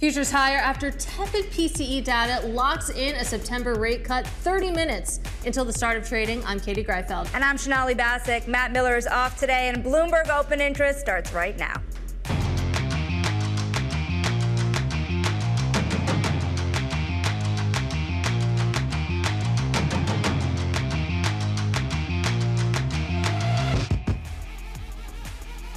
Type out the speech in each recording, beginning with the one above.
Futures higher after tepid PCE data locks in a September rate cut 30 minutes until the start of trading. I'm Katie Greifeld. And I'm Sonali Basak. Matt Miller is off today, and Bloomberg Open Interest starts right now.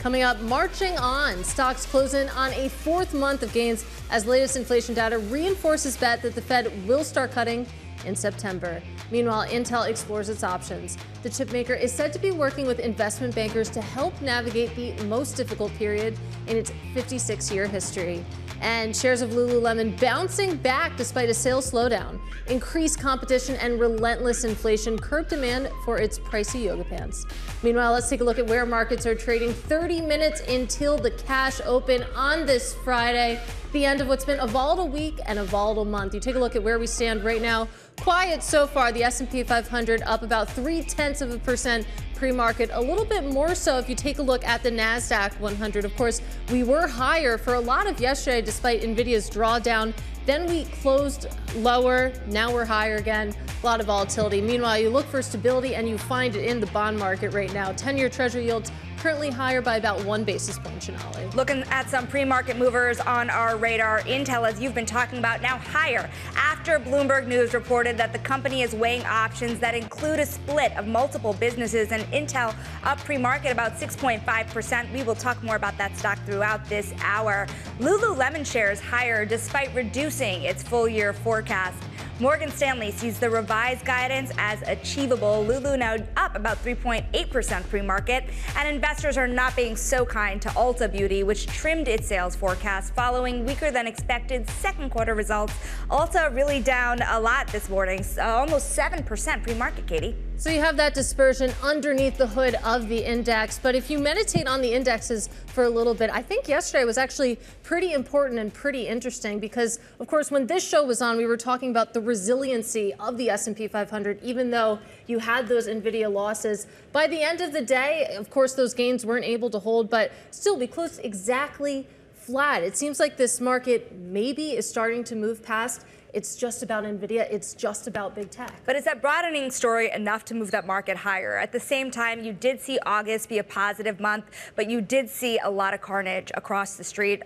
Coming up, marching on. Stocks closing on a fourth month of gains as latest inflation data reinforces bet that the Fed will start cutting in September. Meanwhile, Intel explores its options. The chipmaker is said to be working with investment bankers to help navigate the most difficult period in its 56 year history. And shares of Lululemon bouncing back despite a sales slowdown. Increased competition and relentless inflation curb demand for its pricey yoga pants. Meanwhile, let's take a look at where markets are trading 30 minutes until the cash open on this Friday the end of what's been a volatile week and a volatile month. You take a look at where we stand right now. Quiet so far. The S&P 500 up about three tenths of a percent pre-market. A little bit more so if you take a look at the Nasdaq 100. Of course, we were higher for a lot of yesterday, despite Nvidia's drawdown. Then we closed lower. Now we're higher again. A lot of volatility. Meanwhile, you look for stability and you find it in the bond market right now. 10-year Treasury yields currently higher by about one basis point, Sonali. Looking at some pre-market movers on our radar, Intel, as you've been talking about, now higher after Bloomberg News reported that the company is weighing options that include a split of multiple businesses, and Intel up pre-market about 6.5%. We will talk more about that stock throughout this hour. Lululemon shares higher despite reducing its full-year forecast. Morgan Stanley sees the revised guidance as achievable. Lulu now up about 3.8% pre-market, and investors are not being so kind to Ulta Beauty, which trimmed its sales forecast following weaker than expected second quarter results. Ulta really down a lot this morning, almost 7% pre-market, Katie. So you have that dispersion underneath the hood of the index. But if you meditate on the indexes for a little bit, I think yesterday was actually pretty important and pretty interesting because, of course, when this show was on, we were talking about the resiliency of the S&P 500, even though you had those NVIDIA losses. By the end of the day, of course, those gains weren't able to hold, but still, we closed exactly flat. It seems like this market maybe is starting to move past it's just about NVIDIA. It's just about big tech. But is that broadening story enough to move that market higher? At the same time, you did see August be a positive month, but you did see a lot of carnage across the street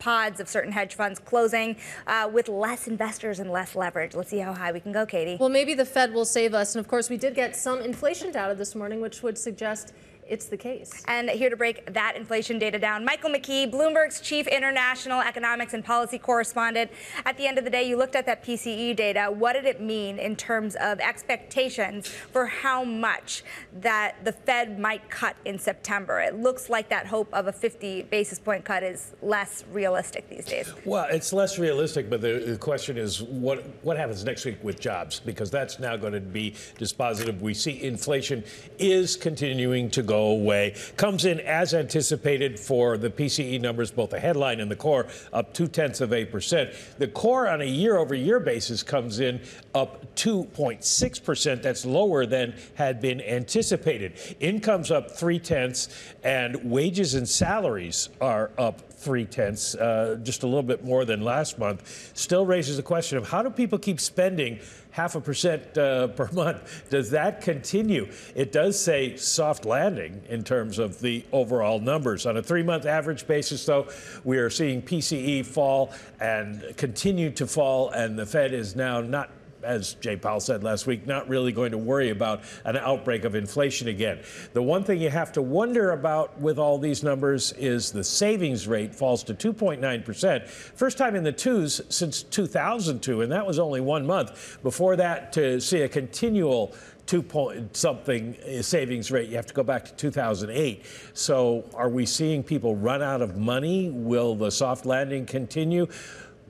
pods of certain hedge funds closing uh, with less investors and less leverage. Let's see how high we can go, Katie. Well, maybe the Fed will save us. And of course, we did get some inflation data this morning, which would suggest it's the case. And here to break that inflation data down, Michael McKee, Bloomberg's chief international economics and policy correspondent. At the end of the day, you looked at that PCE data. What did it mean in terms of expectations for how much that the Fed might cut in September? It looks like that hope of a 50 basis point cut is less realistic these days. Well, it's less realistic, but the, the question is what what happens next week with jobs because that's now going to be dispositive. We see inflation is continuing to go go away. Comes in as anticipated for the PCE numbers, both the headline and the core, up two tenths of 8%. The core on a year over year basis comes in up 2.6%. That's lower than had been anticipated. Income's up three tenths, and wages and salaries are up three tenths, uh, just a little bit more than last month. Still raises the question of how do people keep spending half a percent uh, per month. Does that continue? It does say soft landing in terms of the overall numbers. On a three month average basis, though, we are seeing PCE fall and continue to fall, and the Fed is now not as Jay Powell said last week, not really going to worry about an outbreak of inflation again. The one thing you have to wonder about with all these numbers is the savings rate falls to 2.9%. First time in the twos since 2002, and that was only one month. Before that, to see a continual two point something eh, savings rate. You have to go back to 2008. So, are we seeing people run out of money? Will the soft landing continue?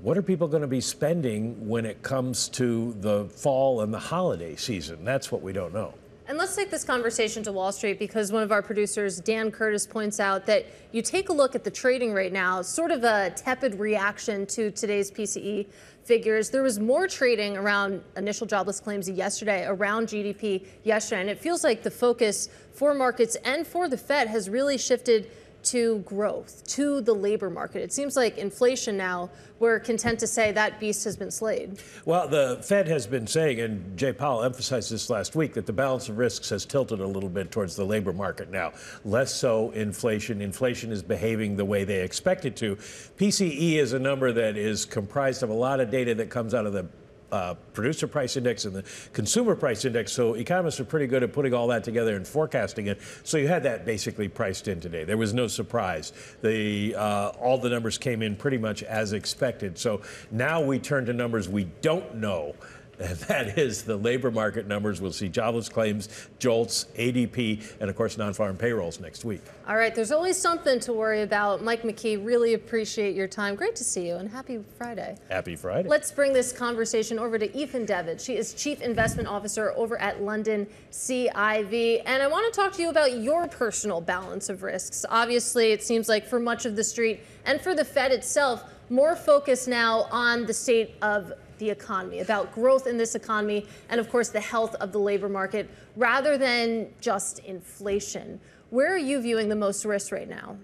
What are people going to be spending when it comes to the fall and the holiday season? That's what we don't know. And let's take this conversation to Wall Street because one of our producers, Dan Curtis, points out that you take a look at the trading right now, sort of a tepid reaction to today's PCE figures. There was more trading around initial jobless claims yesterday, around GDP yesterday, and it feels like the focus for markets and for the Fed has really shifted to growth, to the labor market? It seems like inflation now, we're content to say that beast has been slayed. Well, the Fed has been saying, and Jay Powell emphasized this last week, that the balance of risks has tilted a little bit towards the labor market now. Less so inflation. Inflation is behaving the way they expect it to. PCE is a number that is comprised of a lot of data that comes out of the uh, producer price index and the consumer price index. So economists are pretty good at putting all that together and forecasting it. So you had that basically priced in today. There was no surprise. The uh, all the numbers came in pretty much as expected. So now we turn to numbers we don't know that is the labor market numbers. We'll see jobless claims, JOLTS, ADP, and of course non-farm payrolls next week. All right, there's always something to worry about. Mike McKee, really appreciate your time. Great to see you, and happy Friday. Happy Friday. Let's bring this conversation over to Aoifinn Devitt. She is Chief Investment Officer over at London CIV, and I want to talk to you about your personal balance of risks. Obviously, it seems like for much of the street and for the Fed itself, more focus now on the state of the economy, about growth in this economy, and of course the health of the labor market, rather than just inflation. Where are you viewing the most risk right now?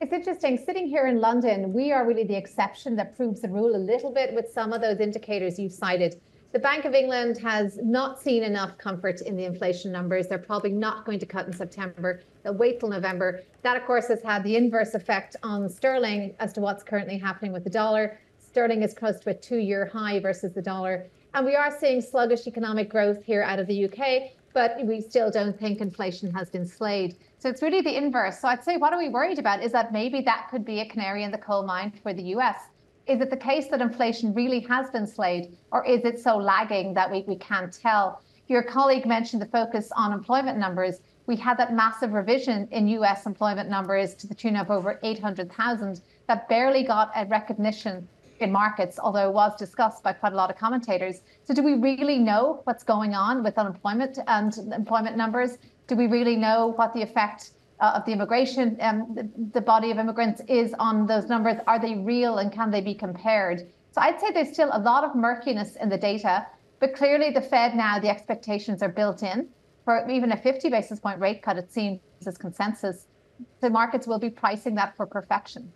It's interesting. Sitting here in London, we are really the exception that proves the rule a little bit with some of those indicators you've cited. The Bank of England has not seen enough comfort in the inflation numbers. They're probably not going to cut in September. They'll wait till November. That, of course, has had the inverse effect on sterling as to what's currently happening with the dollar. Sterling is close to a two year high versus the dollar. And we are seeing sluggish economic growth here out of the UK, but we still don't think inflation has been slayed. So it's really the inverse. So I'd say, what are we worried about is that maybe that could be a canary in the coal mine for the US. Is it the case that inflation really has been slayed, or is it so lagging that we, we can't tell? Your colleague mentioned the focus on employment numbers. We had that massive revision in US employment numbers to the tune of over 800,000 that barely got a recognition in markets, although it was discussed by quite a lot of commentators. So, do we really know what's going on with unemployment and employment numbers? Do we really know what the effect uh, of the immigration, um, the, the body of immigrants is on those numbers? Are they real and can they be compared? So, I'd say there's still a lot of murkiness in the data, but clearly the Fed now, the expectations are built in for even a 50 basis point rate cut, it seems, as consensus. The markets will be pricing that for perfection.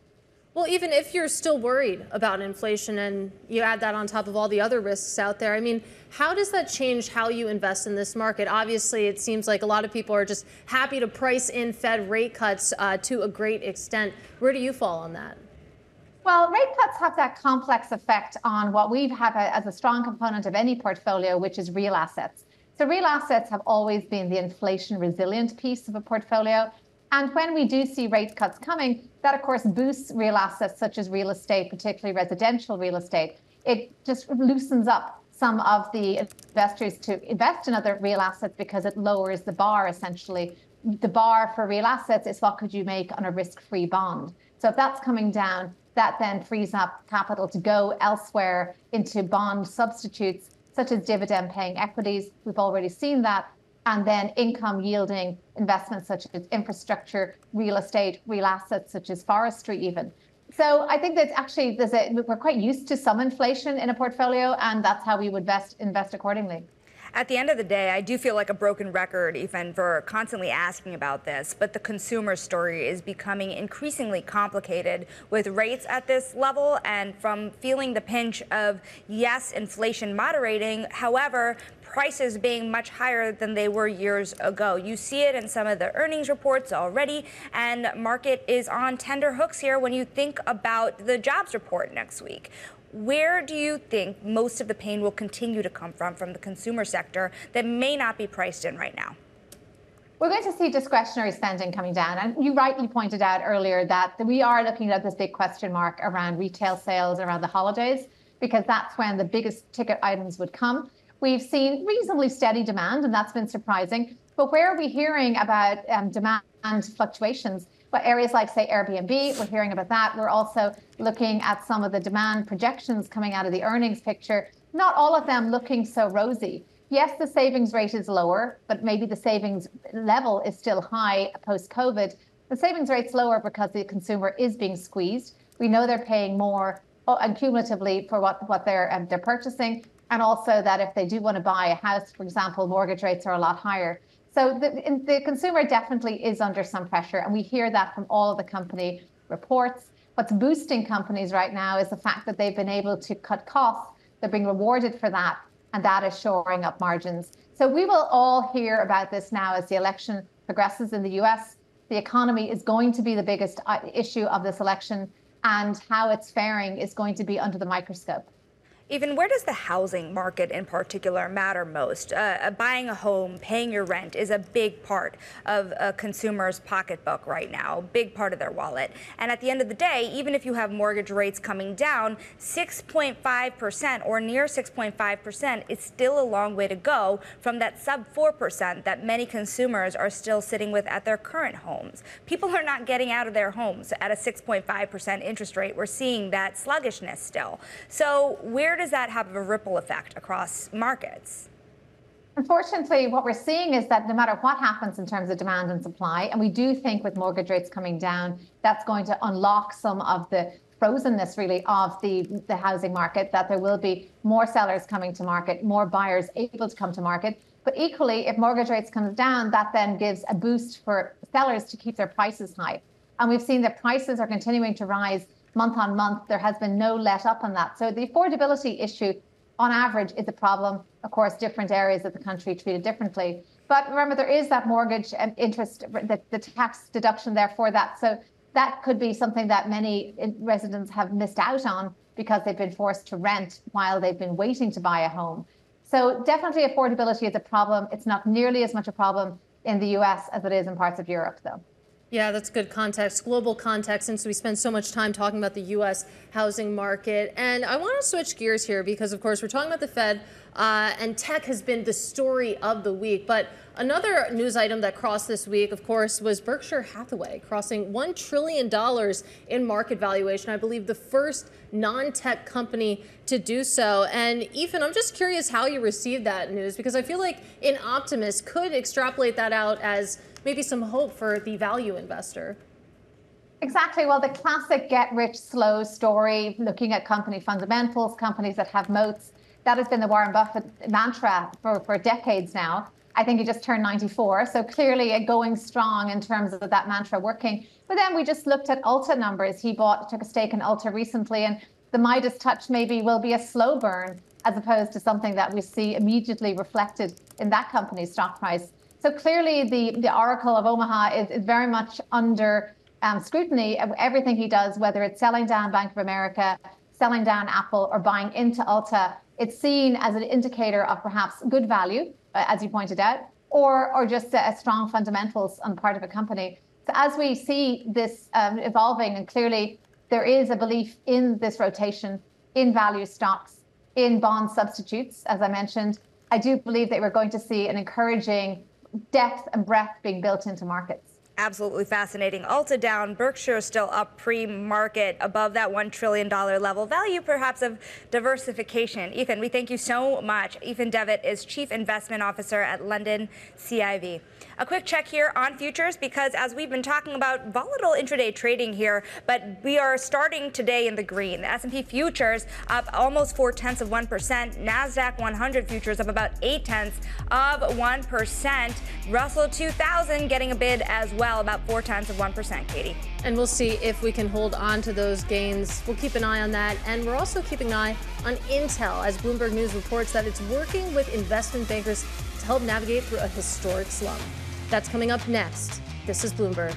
Well, even if you're still worried about inflation and you add that on top of all the other risks out there, I mean, how does that change how you invest in this market? Obviously, it seems like a lot of people are just happy to price in Fed rate cuts uh, to a great extent. Where do you fall on that? Well, rate cuts have that complex effect on what we've had as a strong component of any portfolio, which is real assets. So, real assets have always been the inflation resilient piece of a portfolio. And when we do see rate cuts coming, that of course boosts real assets such as real estate, particularly residential real estate. It just loosens up some of the investors to invest in other real assets because it lowers the bar essentially. The bar for real assets is what could you make on a risk free bond. So if that's coming down, that then frees up capital to go elsewhere into bond substitutes such as dividend paying equities. We've already seen that and then income yielding investments such as infrastructure, real estate, real assets such as forestry, even. So I think that actually there's a, we're quite used to some inflation in a portfolio, and that's how we would invest invest accordingly. At the end of the day, I do feel like a broken record, even for constantly asking about this, but the consumer story is becoming increasingly complicated with rates at this level and from feeling the pinch of, yes, inflation moderating. However, prices being much higher than they were years ago. You see it in some of the earnings reports already, and market is on tender hooks here when you think about the jobs report next week. Where do you think most of the pain will continue to come from from the consumer sector that may not be priced in right now? We're going to see discretionary spending coming down. And you rightly pointed out earlier that we are looking at this big question mark around retail sales around the holidays, because that's when the biggest ticket items would come. We've seen reasonably steady demand, and that's been surprising. But where are we hearing about um, demand fluctuations? But areas like, say, Airbnb, we're hearing about that. We're also looking at some of the demand projections coming out of the earnings picture. Not all of them looking so rosy. Yes, the savings rate is lower, but maybe the savings level is still high post COVID. The savings rate's lower because the consumer is being squeezed. We know they're paying more oh, and cumulatively for what, what they're, um, they're purchasing and also that if they do want to buy a house, for example, mortgage rates are a lot higher. So the, the consumer definitely is under some pressure, and we hear that from all of the company reports. What's boosting companies right now is the fact that they've been able to cut costs. They're being rewarded for that, and that is shoring up margins. So we will all hear about this now as the election progresses in the US. The economy is going to be the biggest uh, issue of this election, and how it's faring is going to be under the microscope. Even where does the housing market in particular matter most? Uh, uh, buying a home, paying your rent is a big part of a consumer's pocketbook right now, big part of their wallet. And at the end of the day, even if you have mortgage rates coming down, 6.5% or near 6.5% is still a long way to go from that sub 4% that many consumers are still sitting with at their current homes. People are not getting out of their homes at a 6.5% interest rate. We're seeing that sluggishness still. So where where does that have a ripple effect across markets? Unfortunately, what we're seeing is that no matter what happens in terms of demand and supply, and we do think with mortgage rates coming down, that's going to unlock some of the frozenness really of the, the housing market, that there will be more sellers coming to market, more buyers able to come to market. But equally, if mortgage rates comes down, that then gives a boost for sellers to keep their prices high. And we've seen that prices are continuing to rise month on month. There has been no let up on that. So the affordability issue, on average, is a problem. Of course, different areas of the country treated differently. But remember, there is that mortgage and interest, the, the tax deduction there for that. So that could be something that many residents have missed out on because they've been forced to rent while they've been waiting to buy a home. So definitely affordability is a problem. It's not nearly as much a problem in the US as it is in parts of Europe, though. Yeah, that's good context, global context, since we spend so much time talking about the U.S. housing market. And I want to switch gears here because, of course, we're talking about the Fed, uh, and tech has been the story of the week. But another news item that crossed this week, of course, was Berkshire Hathaway crossing $1 trillion in market valuation. I believe the first non tech company to do so. And Aoifinn, I'm just curious how you received that news because I feel like an optimist could extrapolate that out as maybe some hope for the value investor. Exactly. Well, the classic get rich slow story, looking at company fundamentals, companies that have moats, that has been the Warren Buffett mantra for, for decades now. I think he just turned 94. So clearly going strong in terms of that mantra working. But then we just looked at Ulta numbers. He bought, took a stake in Ulta recently, and the Midas touch maybe will be a slow burn as opposed to something that we see immediately reflected in that company's stock price. So clearly, the, the Oracle of Omaha is, is very much under um, scrutiny of everything he does, whether it's selling down Bank of America, selling down Apple, or buying into Ulta. It's seen as an indicator of perhaps good value, uh, as you pointed out, or, or just a, a, strong fundamentals on part of a company. So as we see this um, evolving, and clearly there is a belief in this rotation in value stocks, in bond substitutes, as I mentioned, I do believe that we're going to see an encouraging depth and breadth being built into markets. Absolutely fascinating. Ulta down, Berkshire still up pre-market above that $1 trillion level. Value perhaps of diversification. Aoifinn, we thank you so much. Aoifinn Devitt is Chief Investment Officer at London CIV. A quick check here on futures because as we've been talking about volatile intraday trading here, but we are starting today in the green. The S&P futures up almost four tenths of 1%. NASDAQ 100 futures up about eight tenths of 1%. Russell 2000 getting a bid as well, about four tenths of 1%, Katie. And we'll see if we can hold on to those gains. We'll keep an eye on that. And we're also keeping an eye on Intel as Bloomberg News reports that it's working with investment bankers to help navigate through a historic slump. That's coming up next. This is Bloomberg.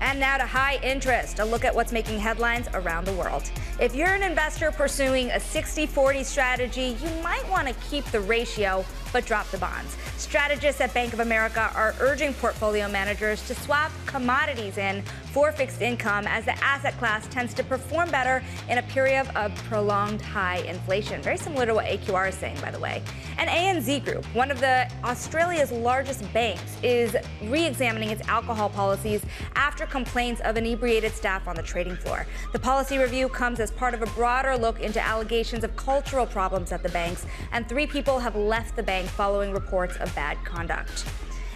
And now to high interest, a look at what's making headlines around the world. If you're an investor pursuing a 60 40 strategy, you might want to keep the ratio but drop the bonds. Strategists at Bank of America are urging portfolio managers to swap commodities in for fixed income as the asset class tends to perform better in a period of prolonged high inflation. Very similar to what AQR is saying, by the way. And ANZ Group, one of the Australia's largest banks, is re-examining its alcohol policies after complaints of inebriated staff on the trading floor. The policy review comes as part of a broader look into allegations of cultural problems at the banks, and three people have left the bank following reports of bad conduct.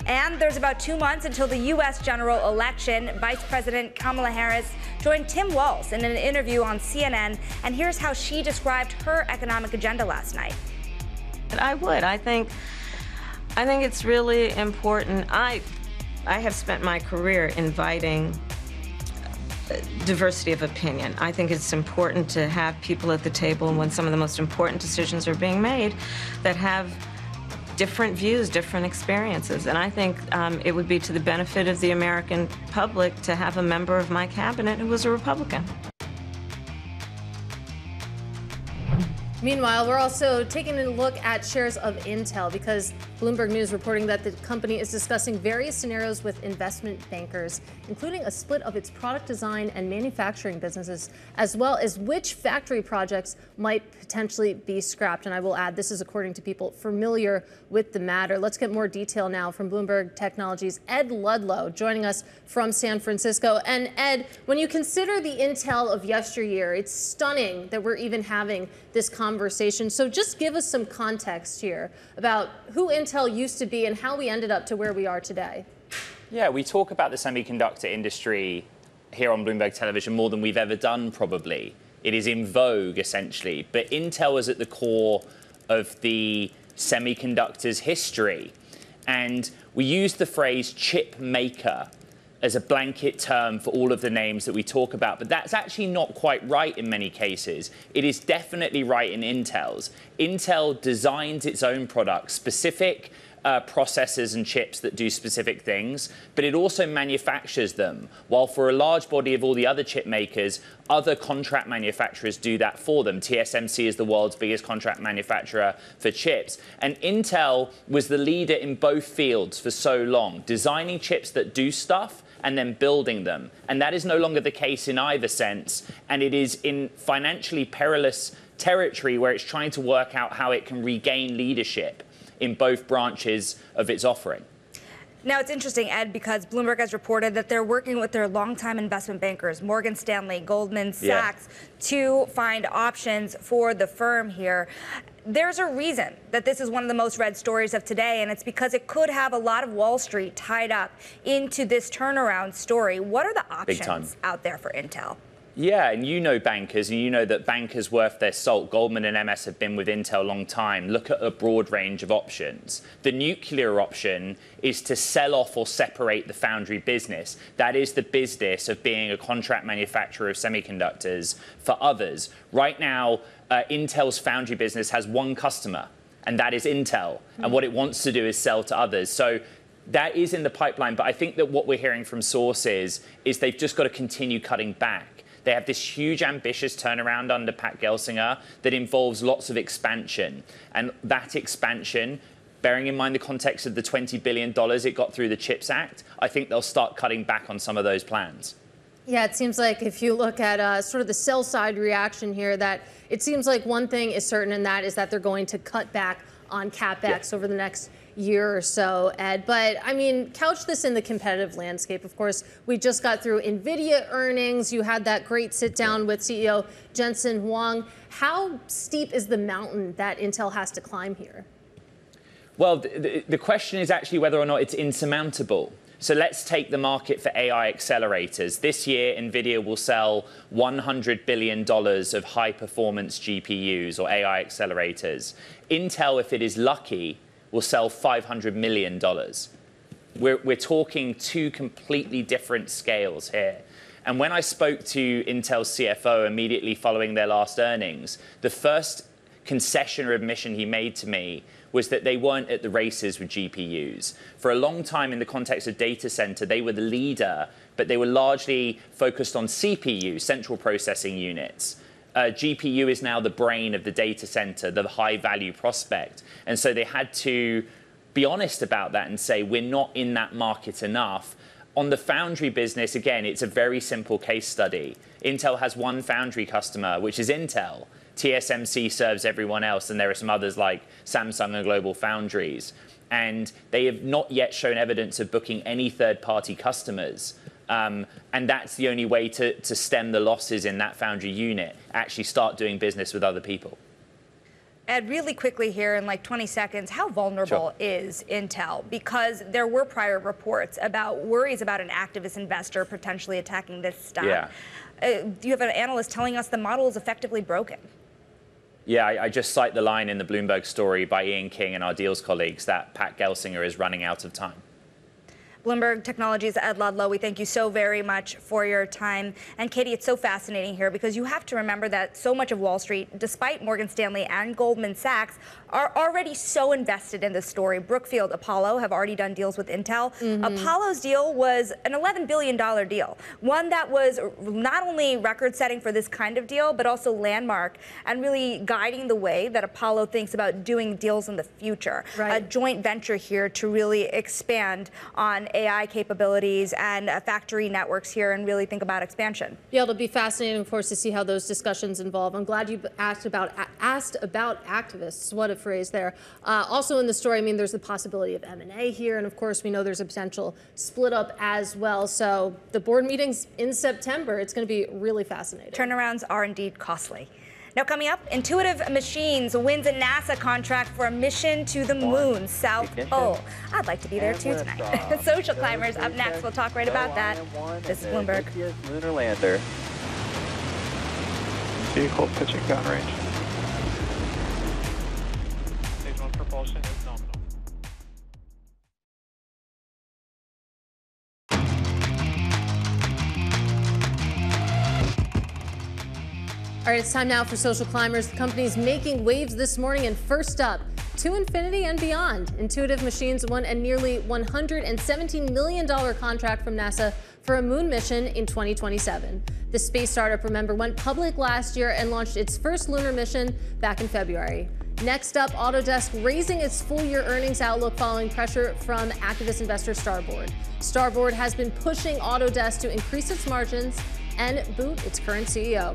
And there's about two months until the U.S. general election. Vice President Kamala Harris joined Tim Walz in an interview on CNN, and here's how she described her economic agenda last night. I would. I think. I think it's really important. I, I have spent my career inviting diversity of opinion. I think it's important to have people at the table when some of the most important decisions are being made that have different views, different experiences. And I think um, it would be to the benefit of the American public to have a member of my cabinet who was a Republican. Meanwhile, we're also taking a look at shares of Intel because Bloomberg News reporting that the company is discussing various scenarios with investment bankers, including a split of its product design and manufacturing businesses, as well as which factory projects might potentially be scrapped. And I will add, this is according to people familiar with the matter. Let's get more detail now from Bloomberg Technologies' Ed Ludlow joining us from San Francisco. And Ed, when you consider the Intel of yesteryear, it's stunning that we're even having this conversation. So just give us some context here about who Intel used to be and how we ended up to where we are today. Yeah, we talk about the semiconductor industry here on Bloomberg Television more than we've ever done, probably. It is in vogue, essentially. But Intel is at the core of the semiconductors history. And we use the phrase chip maker as a blanket term for all of the names that we talk about, but that's actually not quite right in many cases. It is definitely right in Intel's. Intel designs its own products, specific uh, processors and chips that do specific things, but it also manufactures them. While for a large body of all the other chip makers, other contract manufacturers do that for them. TSMC is the world's biggest contract manufacturer for chips. And Intel was the leader in both fields for so long, designing chips that do stuff and then building them. And that is no longer the case in either sense. And it is in financially perilous territory where it's trying to work out how it can regain leadership in both branches of its offering. Now, it's interesting, Ed, because Bloomberg has reported that they're working with their longtime investment bankers, Morgan Stanley, Goldman Sachs, yeah. to find options for the firm here. There's a reason that this is one of the most read stories of today, and it's because it could have a lot of Wall Street tied up into this turnaround story. What are the options out there for Intel? Yeah, and you know bankers, and you know that bankers worth their salt. Goldman and MS have been with Intel a long time. Look at a broad range of options. The nuclear option is to sell off or separate the foundry business. That is the business of being a contract manufacturer of semiconductors for others. Right now, uh, Intel's foundry business has one customer, and that is Intel. Mm-hmm. And what it wants to do is sell to others. So that is in the pipeline, but I think that what we're hearing from sources is they've just got to continue cutting back. They have this huge, ambitious turnaround under Pat Gelsinger that involves lots of expansion. And that expansion, bearing in mind the context of the $20 billion it got through the CHIPS Act, I think they'll start cutting back on some of those plans. Yeah, it seems like if you look at uh, sort of the sell side reaction here, that it seems like one thing is certain, and that is that they're going to cut back on capex over the next year or so, Ed. But I mean, couch this in the competitive landscape. Of course, we just got through NVIDIA earnings. You had that great sit down with CEO Jensen Huang. How steep is the mountain that Intel has to climb here? Well, the, the question is actually whether or not it's insurmountable. So let's take the market for AI accelerators. This year, NVIDIA will sell $100 billion of high performance GPUs or AI accelerators. Intel, if it is lucky, will sell $500 million. We're, we're talking two completely different scales here. And when I spoke to Intel's CFO immediately following their last earnings, the first concession or admission he made to me was that they weren't at the races with GPUs. For a long time, in the context of data center, they were the leader, but they were largely focused on CPU, central processing units uh, GPU is now the brain of the data center, the high value prospect. And so they had to be honest about that and say, we're not in that market enough. On the foundry business, again, it's a very simple case study. Intel has one foundry customer, which is Intel. TSMC serves everyone else, and there are some others like Samsung and Global Foundries. And they have not yet shown evidence of booking any third party customers. Um, and that's the only way to, to stem the losses in that foundry unit, actually start doing business with other people. Ed, really quickly here in like 20 seconds, how vulnerable sure. is Intel? Because there were prior reports about worries about an activist investor potentially attacking this stock. Yeah. Uh, do you have an analyst telling us the model is effectively broken? Yeah, I, I, just cite the line in the Bloomberg story by Ian King and our deals colleagues that Pat Gelsinger is running out of time. Bloomberg Technologies, Ed Ludlow, we thank you so very much for your time. And Katie, it's so fascinating here because you have to remember that so much of Wall Street, despite Morgan Stanley and Goldman Sachs, are already so invested in this story. Brookfield, Apollo have already done deals with Intel. Mm-hmm. Apollo's deal was an $11 billion deal, one that was not only record setting for this kind of deal, but also landmark and really guiding the way that Apollo thinks about doing deals in the future. Right. A joint venture here to really expand on AI capabilities and uh, factory networks here and really think about expansion. Yeah, it'll be fascinating, of course, to see how those discussions involve. I'm glad you asked about asked about activists. What a phrase there. Uh, also in the story, I mean, there's the possibility of M&A here, and of course, we know there's a potential split up as well. So the board meetings in September, it's going to be really fascinating. Turnarounds are indeed costly. Now, coming up, Intuitive Machines wins a NASA contract for a mission to the moon, South Pole. I'd like to be there too tonight. Social climbers up next. We'll talk right about that. This is Bloomberg. Lunar lander. Vehicle pitching downrange. propulsion is nominal. All right, it's time now for Social Climbers. The company's making waves this morning. And first up, to infinity and beyond. Intuitive Machines won a nearly $117 million contract from NASA for a moon mission in 2027. The space startup, remember, went public last year and launched its first lunar mission back in February. Next up, Autodesk raising its full year earnings outlook following pressure from activist investor Starboard. Starboard has been pushing Autodesk to increase its margins and boot its current CEO.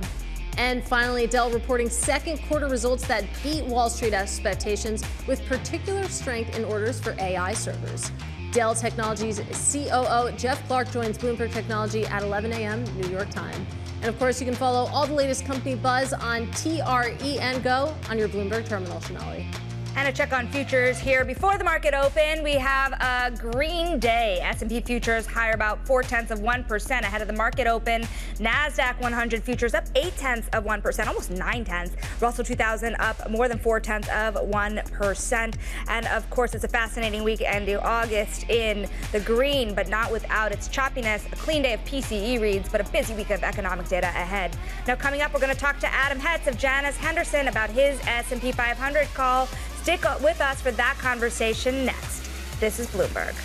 And finally, Dell reporting second quarter results that beat Wall Street expectations with particular strength in orders for AI servers. Dell Technologies COO Jeff Clarke joins Bloomberg Technology at 11 a.m. New York time. And of course, you can follow all the latest company buzz on TREN Go on your Bloomberg terminal, Sonali. And a check on futures here. Before the market open, we have a green day. S&P futures higher about four tenths of 1% ahead of the market open. NASDAQ 100 futures up eight tenths of 1%, almost nine tenths. Russell 2000 up more than four tenths of 1%. And of course, it's a fascinating week ending August in the green, but not without its choppiness. A clean day of PCE reads, but a busy week of economic data ahead. Now, coming up, we're going to talk to Adam Hetts of Janus Henderson about his S&P 500 call. Stick with us for that conversation next. This is Bloomberg.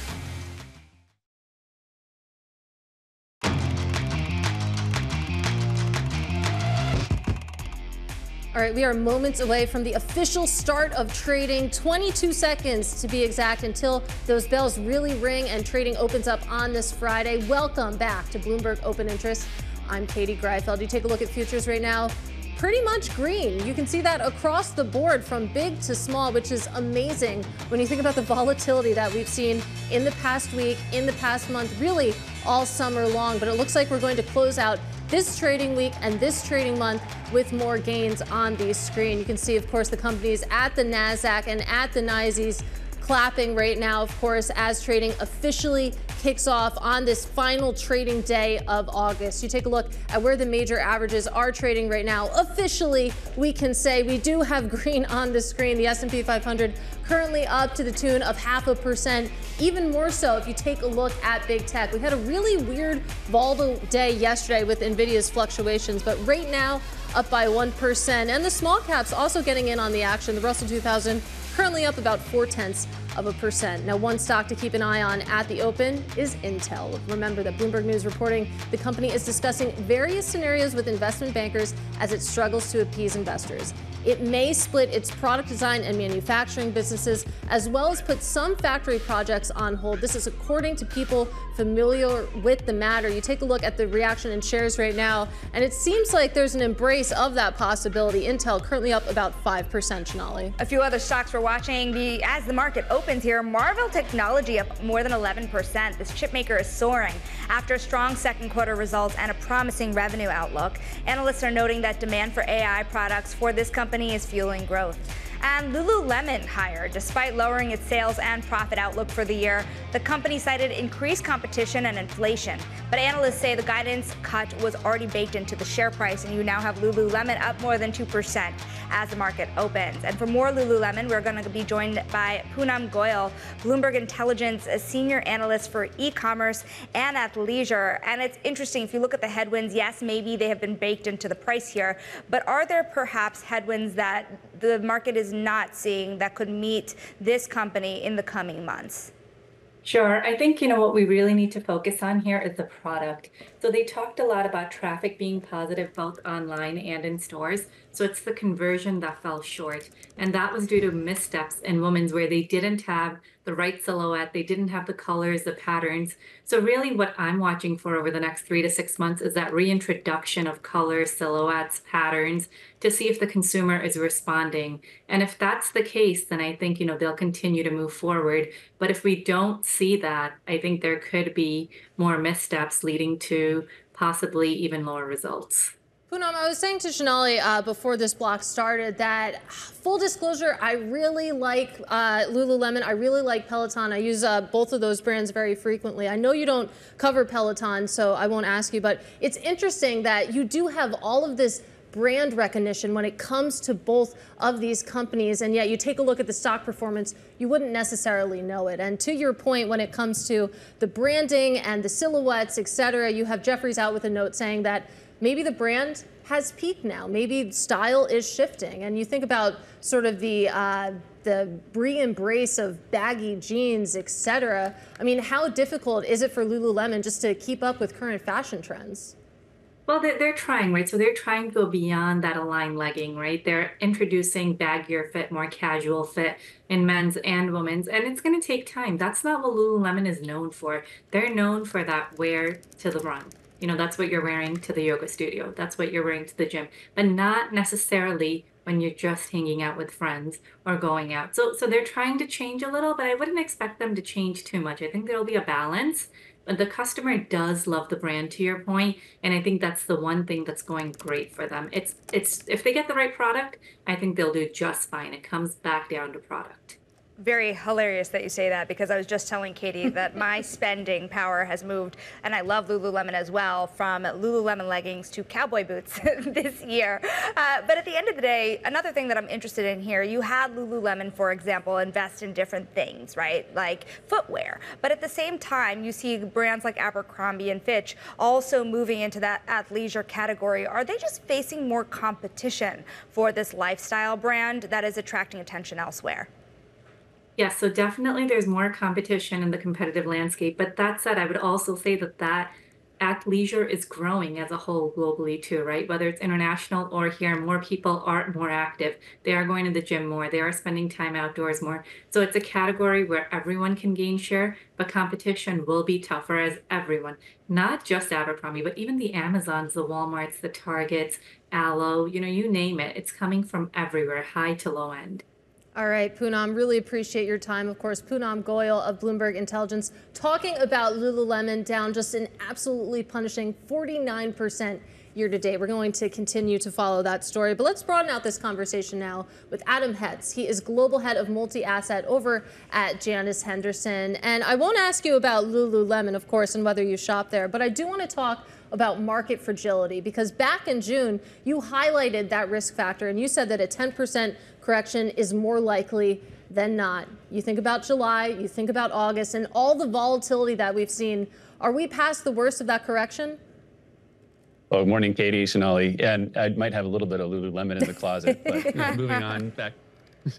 All right, we are moments away from the official start of trading. 22 seconds to be exact until those bells really ring and trading opens up on this Friday. Welcome back to Bloomberg Open Interest. I'm Katie Greifeld. You take a look at futures right now pretty much green. You can see that across the board from big to small, which is amazing when you think about the volatility that we've seen in the past week, in the past month, really all summer long. But it looks like we're going to close out this trading week and this trading month with more gains on the screen. You can see, of course, the companies at the NASDAQ and at the NYSE's clapping right now, of course, as trading officially kicks off on this final trading day of August. You take a look at where the major averages are trading right now. Officially, we can say we do have green on the screen. The S&P 500 currently up to the tune of half a percent. Even more so if you take a look at big tech. We had a really weird volatile day yesterday with Nvidia's fluctuations, but right now up by 1%. And the small caps also getting in on the action. The Russell 2000 currently up about four tenths of a percent. Now, one stock to keep an eye on at the open is Intel. Remember that Bloomberg News reporting the company is discussing various scenarios with investment bankers as it struggles to appease investors. It may split its product design and manufacturing businesses, as well as put some factory projects on hold. This is according to people familiar with the matter. You take a look at the reaction in shares right now, and it seems like there's an embrace of that possibility. Intel currently up about 5%, Sonali. A few other stocks we're watching the, as the market opens here. Marvell Technology up more than 11%. This chipmaker is soaring after strong second quarter results and a promising revenue outlook. Analysts are noting that demand for AI products for this company is fueling growth. And Lululemon higher. Despite lowering its sales and profit outlook for the year, the company cited increased competition and inflation. But analysts say the guidance cut was already baked into the share price, and you now have Lululemon up more than 2% as the market opens. And for more Lululemon, we're going to be joined by Poonam Goyal, Bloomberg Intelligence a senior analyst for e-commerce and athleisure. And it's interesting if you look at the headwinds. Yes, maybe they have been baked into the price here, but are there perhaps headwinds that the market is not seeing that could meet this company in the coming months? Sure. I think, you know, what we really need to focus on here is the product. So they talked a lot about traffic being positive both online and in stores. So it's the conversion that fell short. And that was due to missteps in women's where they didn't have the right silhouette, they didn't have the colors, the patterns. So really what I'm watching for over the next three to six months is that reintroduction of colors, silhouettes, patterns to see if the consumer is responding. And if that's the case, then I think, you know, they'll continue to move forward. But if we don't see that, I think there could be more missteps leading to possibly even lower results. Poonam, I was saying to Sonali uh, before this block started that, full disclosure, I really like uh, Lululemon. I really like Peloton. I use uh, both of those brands very frequently. I know you don't cover Peloton, so I won't ask you, but it's interesting that you do have all of this brand recognition when it comes to both of these companies and yet you take a look at the stock performance you wouldn't necessarily know it and to your point when it comes to the branding and the silhouettes et cetera you have jefferies out with a note saying that maybe the brand has peaked now. Maybe style is shifting. And you think about sort of the uh, the re-embrace of baggy jeans, etc. I mean, how difficult is it for Lululemon just to keep up with current fashion trends? Well, they're, they're trying, right? So they're trying to go beyond that aligned legging, right? They're introducing baggier fit, more casual fit in men's and women's, and it's going to take time. That's not what Lululemon is known for. They're known for that wear to the run you know, that's what you're wearing to the yoga studio. That's what you're wearing to the gym, but not necessarily when you're just hanging out with friends or going out. So, so they're trying to change a little, but I wouldn't expect them to change too much. I think there'll be a balance. But the customer does love the brand, to your point, and I think that's the one thing that's going great for them. It's, it's if they get the right product, I think they'll do just fine. It comes back down to product very hilarious that you say that because I was just telling Katie that my spending power has moved, and I love Lululemon as well, from Lululemon leggings to cowboy boots this year. Uh, but at the end of the day, another thing that I'm interested in here, you had Lululemon, for example, invest in different things, right? Like footwear. But at the same time, you see brands like Abercrombie and Fitch also moving into that athleisure category. Are they just facing more competition for this lifestyle brand that is attracting attention elsewhere? Yes, so definitely there's more competition in the competitive landscape. But that said, I would also say that that athleisure is growing as a whole globally too, right? Whether it's international or here, more people are more active. They are going to the gym more. They are spending time outdoors more. So it's a category where everyone can gain share, but competition will be tougher as everyone, not just Abercrombie, but even the Amazons, the Walmarts, the Targets, Alo, you know, you name it. It's coming from everywhere, high to low end. All right, Poonam, really appreciate your time. Of course, Poonam Goyal of Bloomberg Intelligence talking about Lululemon down just an absolutely punishing 49% year to date. We're going to continue to follow that story. But let's broaden out this conversation now with Adam Hetts. He is global head of multi asset over at Janus Henderson. And I won't ask you about Lululemon, of course, and whether you shop there, but I do want to talk about market fragility because back in June, you highlighted that risk factor and you said that a 10% correction is more likely than not. You think about July, you think about August, and all the volatility that we've seen. Are we past the worst of that correction? Oh, morning, Katie, Sonali. And I might have a little bit of Lululemon in the closet, but moving on back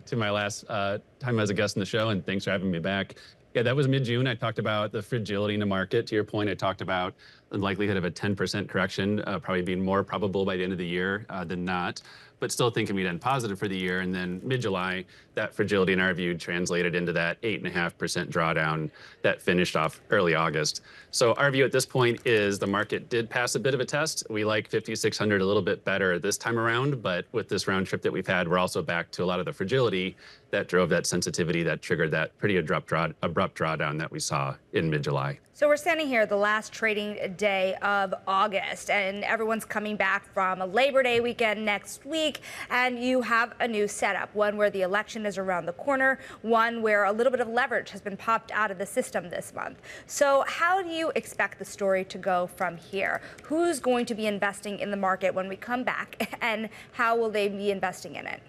to my last uh, time as a guest in the show, and thanks for having me back. Yeah, that was mid-June. I talked about the fragility in the market. To your point, I talked about the likelihood of a 10% correction uh, probably being more probable by the end of the year uh, than not but still thinking we'd end positive for the year. And then mid-July, that fragility in our view translated into that 8.5% drawdown that finished off early August. So our view at this point is the market did pass a bit of a test. We like 5,600 a little bit better this time around, but with this round trip that we've had, we're also back to a lot of the fragility that drove that sensitivity that triggered that pretty abrupt, draw, abrupt drawdown that we saw in mid-July. So we're standing here the last trading day of August, and everyone's coming back from a Labor Day weekend next week, and you have a new setup, one where the election is around the corner, one where a little bit of leverage has been popped out of the system this month. So how do you expect the story to go from here? Who's going to be investing in the market when we come back, and how will they be investing in it?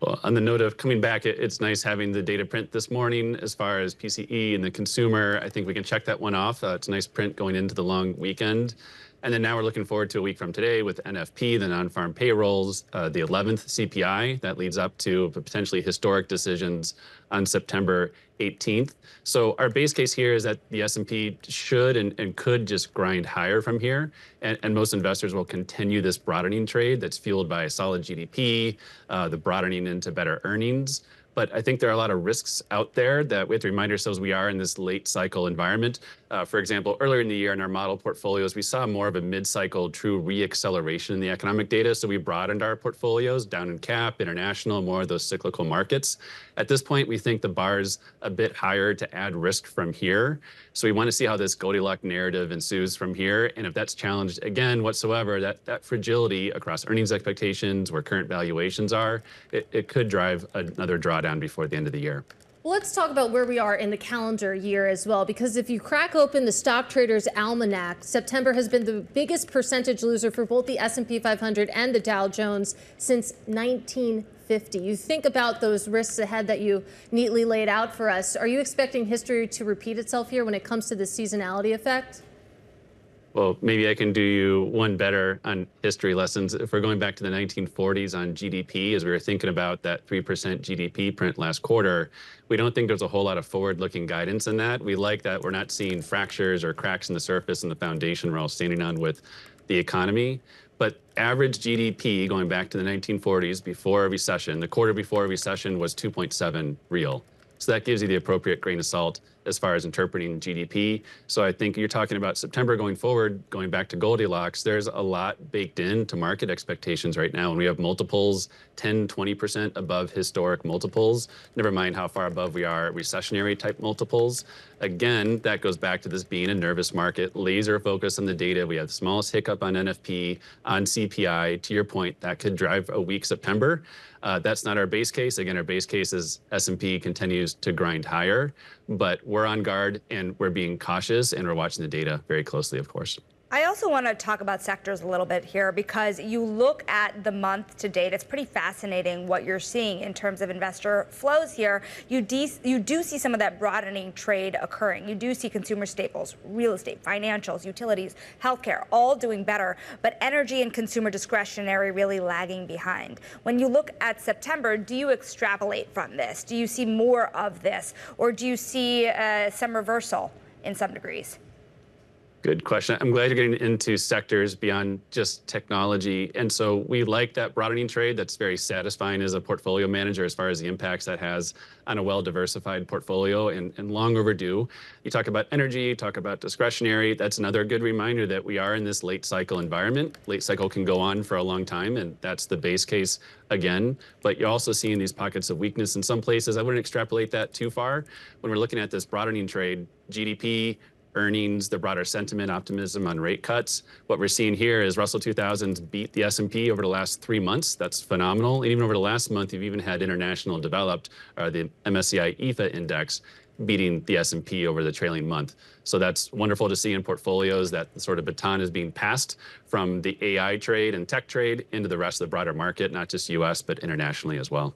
Well, on the note of coming back, it, it's nice having the data print this morning as far as PCE and the consumer. I think we can check that one off. Uh, it's a nice print going into the long weekend. And then now we're looking forward to a week from today with NFP, the non-farm payrolls, uh, the 11th CPI that leads up to potentially historic decisions on September 18th. So our base case here is that the S&P should and, and could just grind higher from here, and, and, most investors will continue this broadening trade that's fueled by solid GDP, uh, the broadening into better earnings. But I think there are a lot of risks out there that we have to remind ourselves we are in this late cycle environment. Uh, for example, earlier in the year in our model portfolios, we saw more of a mid-cycle true reacceleration in the economic data. So we broadened our portfolios down in cap, international, more of those cyclical markets. At this point, we think the bar is a bit higher to add risk from here. So we want to see how this Goldilocks narrative ensues from here. And if that's challenged again whatsoever, that, fragility across earnings expectations, where current valuations are, it could drive another drawdown before the end of the year. Let's talk about where we are in the calendar year as well, because if you crack open the stock traders almanac, September has been the biggest percentage loser for both the S&P 500 and the Dow Jones since 1950. You think about those risks ahead that you neatly laid out for us. Are you expecting history to repeat itself here when it comes to the seasonality effect? Well, maybe I can do you one better on history lessons. If we're going back to the 1940s on GDP, as we were thinking about that 3% GDP print last quarter, we don't think there's a whole lot of forward-looking guidance in that. We like that we're not seeing fractures or cracks in the surface and the foundation we're all standing on with the economy. But average GDP going back to the 1940s before a recession, the quarter before a recession was 2.7 real. So that gives you the appropriate grain of salt as far as interpreting GDP. So I think you're talking about September going forward, going back to Goldilocks, there's a lot baked into market expectations right now. And we have multiples 10, 20% above historic multiples, never mind how far above we are recessionary type multiples. Again, that goes back to this being a nervous market, laser focus on the data. We have the smallest hiccup on NFP, on CPI. To your point, that could drive a weak September. Uh, that's not our base case. Again, our base case is S&P continues to grind higher, but we're on guard and we're being cautious and we're watching the data very closely, of course. I also want to talk about sectors a little bit here because you look at the month to date. It's pretty fascinating what you're seeing in terms of investor flows here. You, de- you do see some of that broadening trade occurring. You do see consumer staples, real estate, financials, utilities, healthcare, all doing better, but energy and consumer discretionary really lagging behind. When you look at September, do you extrapolate from this? Do you see more of this? Or do you see uh, some reversal in some degrees? Good question. I'm glad you're getting into sectors beyond just technology. And so we like that broadening trade. That's very satisfying as a portfolio manager as far as the impacts that has on a well diversified portfolio and, and long overdue. You talk about energy, you talk about discretionary. That's another good reminder that we are in this late cycle environment. Late cycle can go on for a long time, and that's the base case again. But you're also seeing these pockets of weakness in some places. I wouldn't extrapolate that too far. When we're looking at this broadening trade, GDP, earnings, the broader sentiment, optimism on rate cuts. What we're seeing here is Russell 2000s beat the S&P over the last three months. That's phenomenal. And even over the last month, you've even had international developed, or the MSCI EAFE index, beating the S&P over the trailing month. So that's wonderful to see in portfolios that sort of baton is being passed from the AI trade and tech trade into the rest of the broader market, not just US, but internationally as well.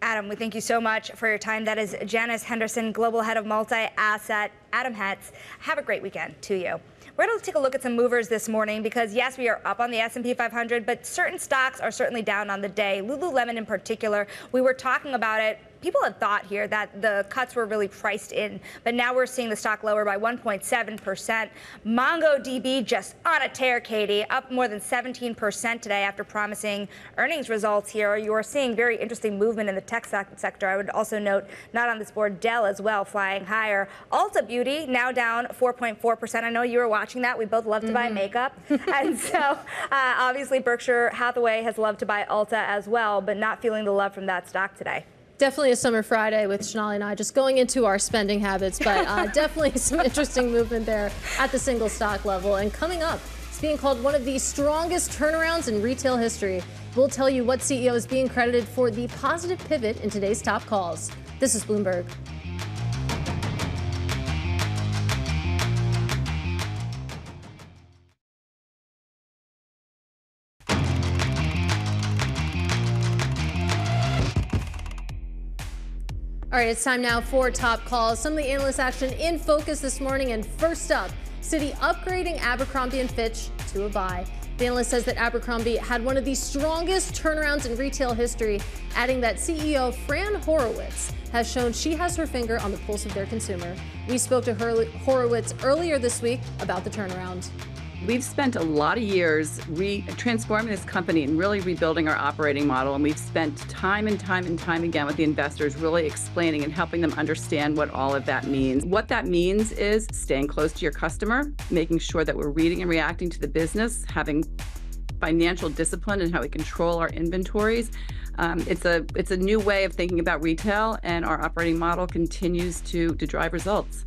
Adam, we thank you so much for your time. That is Janus Henderson, Global Head of Multi-Asset. Adam Hetts, have a great weekend to you. We're going to take a look at some movers this morning because, yes, we are up on the S&P 500, but certain stocks are certainly down on the day. Lululemon in particular, we were talking about it people had thought here that the cuts were really priced in, but now we're seeing the stock lower by 1.7%. MongoDB just on a tear, Katie, up more than 17% today after promising earnings results here. You are seeing very interesting movement in the tech sector. I would also note, not on this board, Dell as well, flying higher. Ulta Beauty now down 4.4%. I know you were watching that. We both love to mm-hmm. buy makeup. and so uh, obviously Berkshire Hathaway has loved to buy Ulta as well, but not feeling the love from that stock today. Definitely a summer Friday with Sonali and I just going into our spending habits, but uh, definitely some interesting movement there at the single stock level. And coming up, it's being called one of the strongest turnarounds in retail history. We'll tell you what CEO is being credited for the positive pivot in today's top calls. This is Bloomberg. All right, it's time now for top calls. Some of the analyst action in focus this morning. And first up, Citi upgrading Abercrombie and Fitch to a buy. The analyst says that Abercrombie had one of the strongest turnarounds in retail history, adding that CEO Fran Horowitz has shown she has her finger on the pulse of their consumer. We spoke to Horowitz earlier this week about the turnaround. We've spent a lot of years re- transforming this company and really rebuilding our operating model. And we've spent time and time and time again with the investors really explaining and helping them understand what all of that means. What that means is staying close to your customer, making sure that we're reading and reacting to the business, having financial discipline and how we control our inventories. Um, it's a it's a new way of thinking about retail, and our operating model continues to to drive results.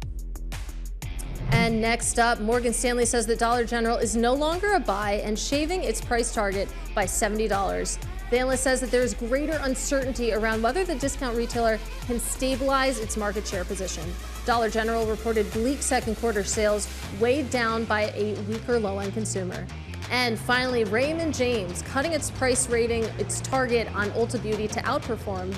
And next up, Morgan Stanley says that Dollar General is no longer a buy and shaving its price target by $70. The analyst says that there is greater uncertainty around whether the discount retailer can stabilize its market share position. Dollar General reported bleak second quarter sales weighed down by a weaker low end consumer. And finally, Raymond James cutting its price rating, its target on Ulta Beauty to outperform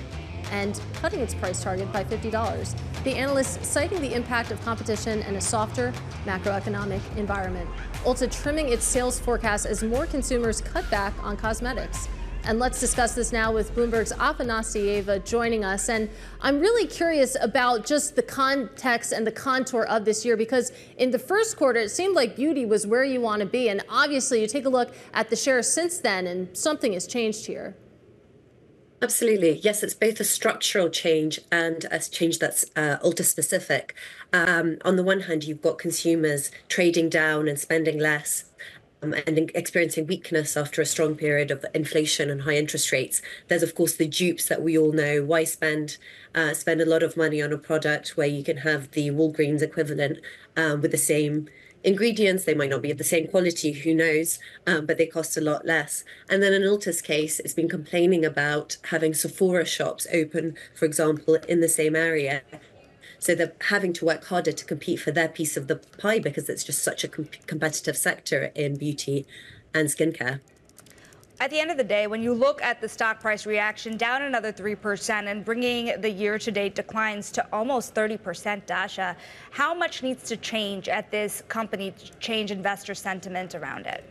and cutting its price target by $50. The analyst citing the impact of competition and a softer macroeconomic environment. Ulta trimming its sales forecast as more consumers cut back on cosmetics. And let's discuss this now with Bloomberg's Afanasieva joining us. And I'm really curious about just the context and the contour of this year because in the first quarter, it seemed like beauty was where you want to be. And obviously, you take a look at the shares since then, and something has changed here. Absolutely. Yes, it's both a structural change and a change that's uh, Ulta specific. Um, on the one hand, you've got consumers trading down and spending less. Um, and experiencing weakness after a strong period of inflation and high interest rates. There's of course the dupes that we all know. Why spend uh, spend a lot of money on a product where you can have the Walgreens equivalent um, with the same ingredients. They might not be of the same quality, who knows, um, but they cost a lot less. And then in Ulta's case, it's been complaining about having Sephora shops open, for example, in the same area. So they're having to work harder to compete for their piece of the pie because it's just such a com- competitive sector in beauty and skincare at the end of the day, when you look at the stock price reaction down another 3% and bringing the year to date declines to almost 30%, Dasha, how much needs to change at this company to change investor sentiment around it?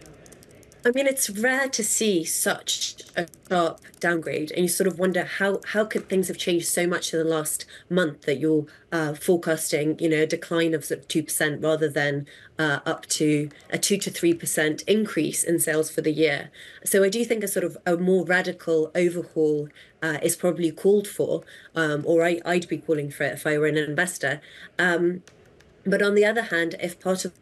I mean, it's rare to see such a sharp downgrade, and you sort of wonder how how could things have changed so much in the last month that you're uh, forecasting, you know, a decline of sort of two percent rather than uh, up to a two to three percent increase in sales for the year. So I do think a sort of a more radical overhaul uh, is probably called for, um, or I, would be calling for it if I were an investor. Um, but on the other hand, if part of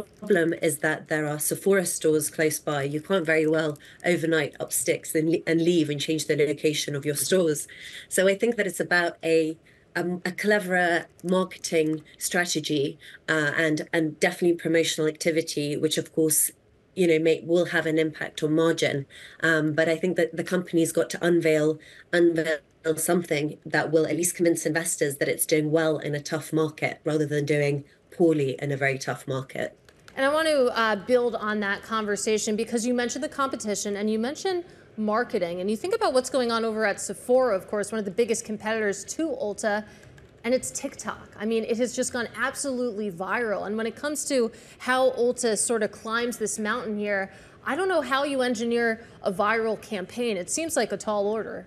problem is that there are Sephora stores close by. You can't very well overnight up sticks and, and leave and change the location of your stores. So I think that it's about a um, a cleverer marketing strategy uh, and and definitely promotional activity, which of course you know may will have an impact on margin. Um, but I think that the company's got to unveil unveil something that will at least convince investors that it's doing well in a tough market rather than doing poorly in a very tough market. And I want to uh, build on that conversation because you mentioned the competition and you mentioned marketing. And you think about what's going on over at Sephora, of course, one of the biggest competitors to Ulta, and it's TikTok. I mean, it has just gone absolutely viral. And when it comes to how Ulta sort of climbs this mountain here, I don't know how you engineer a viral campaign. It seems like a tall order.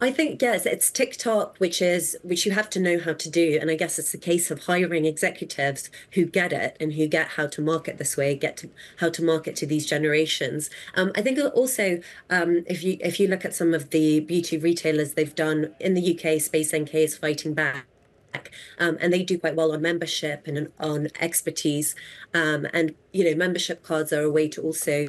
I think yes, it's TikTok, which is which you have to know how to do, and I guess it's a case of hiring executives who get it and who get how to market this way, get to how to market to these generations. Um, I think also um, if you if you look at some of the beauty retailers they've done in the UK, Space NK is fighting back um, and they do quite well on membership and on expertise. Um, and you know, membership cards are a way to also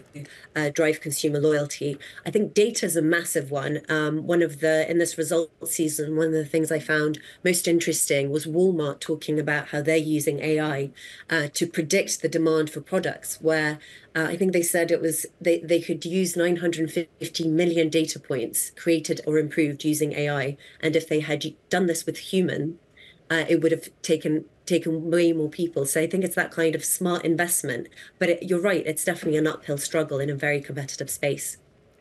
uh, drive consumer loyalty. I think data is a massive one. Um, one of the in this result season, one of the things I found most interesting was Walmart talking about how they're using AI uh, to predict the demand for products. Where uh, I think they said it was they they could use 950 million data points created or improved using AI, and if they had done this with human uh, it would have taken taken way more people. So I think it's that kind of smart investment. But it, you're right; it's definitely an uphill struggle in a very competitive space.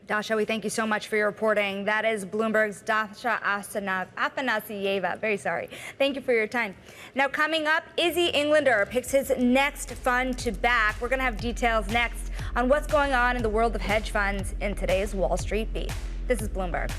Dasha, we thank you so much for your reporting. That is Bloomberg's Dasha Afanasieva. Very sorry. Thank you for your time. Now, coming up, Izzy Englander picks his next fund to back. We're going to have details next on what's going on in the world of hedge funds in today's Wall Street Beat. This is Bloomberg.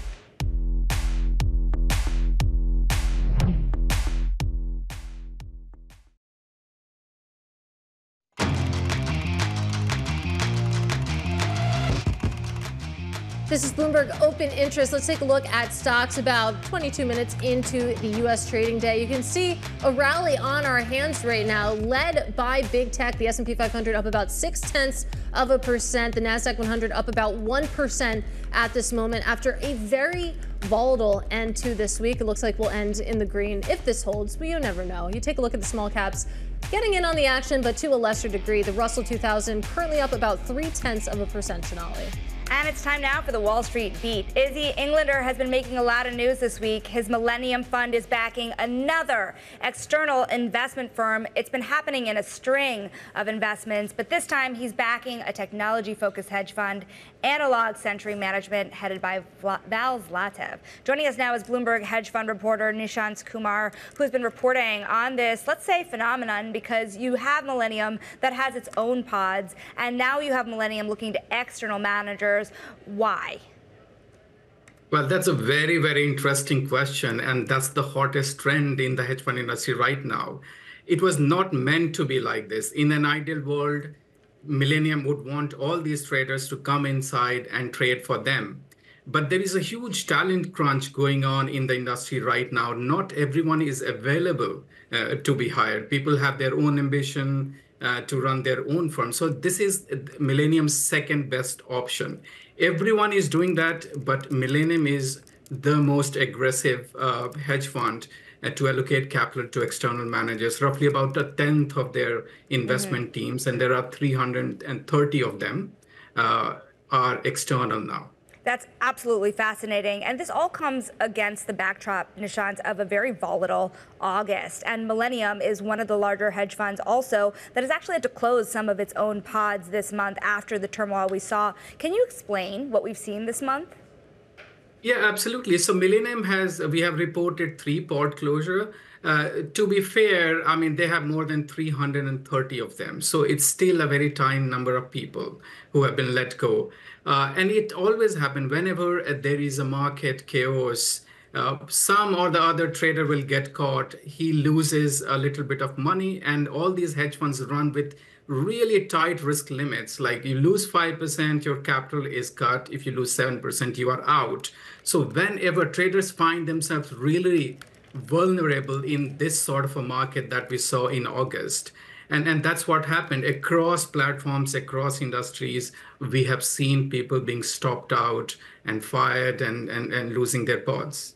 This is Bloomberg Open Interest. Let's take a look at stocks about 22 minutes into the U.S. trading day. You can see a rally on our hands right now, led by big tech. The S&P 500 up about six tenths of a percent. The Nasdaq 100 up about one percent at this moment after a very volatile end to this week. It looks like we'll end in the green if this holds, but you never know. You take a look at the small caps getting in on the action, but to a lesser degree. The Russell 2000 currently up about three tenths of a percent, Sonali. And it's time now for the Wall Street Beat. Izzy Englander has been making a lot of news this week. His Millennium Fund is backing another external investment firm. It's been happening in a string of investments, but this time he's backing a technology focused hedge fund, Analog Century Management, headed by Val Zlatev. Joining us now is Bloomberg hedge fund reporter Nishant Kumar, who's been reporting on this, let's say, phenomenon because you have Millennium that has its own pods, and now you have Millennium looking to external managers why? Well, that's a very, very interesting question. And that's the hottest trend in the hedge fund industry right now. It was not meant to be like this. In an ideal world, Millennium would want all these traders to come inside and trade for them. But there is a huge talent crunch going on in the industry right now. Not everyone is available uh, to be hired. People have their own ambition uh, to run their own firm. So this is Millennium's second best option. Everyone is doing that, but Millennium is the most aggressive uh, hedge fund to allocate capital to external managers, roughly about a tenth of their investment mm-hmm. teams, and there are 330 of them uh, are external now. That's absolutely fascinating. And this all comes against the backdrop, Nishant, of a very volatile August. And Millennium is one of the larger hedge funds also that has actually had to close some of its own pods this month after the turmoil we saw. Can you explain what we've seen this month? Yeah, absolutely. So Millennium has, we have reported three pod closure. Uh, to be fair, I mean, they have more than 330 of them. So it's still a very tiny number of people who have been let go. Uh, and it always happens whenever uh, there is a market chaos. Uh, some or the other trader will get caught. He loses a little bit of money, and all these hedge funds run with really tight risk limits. Like you lose 5%, your capital is cut. If you lose 7%, you are out. So, whenever traders find themselves really vulnerable in this sort of a market that we saw in August, and and that's what happened across platforms across industries we have seen people being stopped out and fired and and, and losing their pods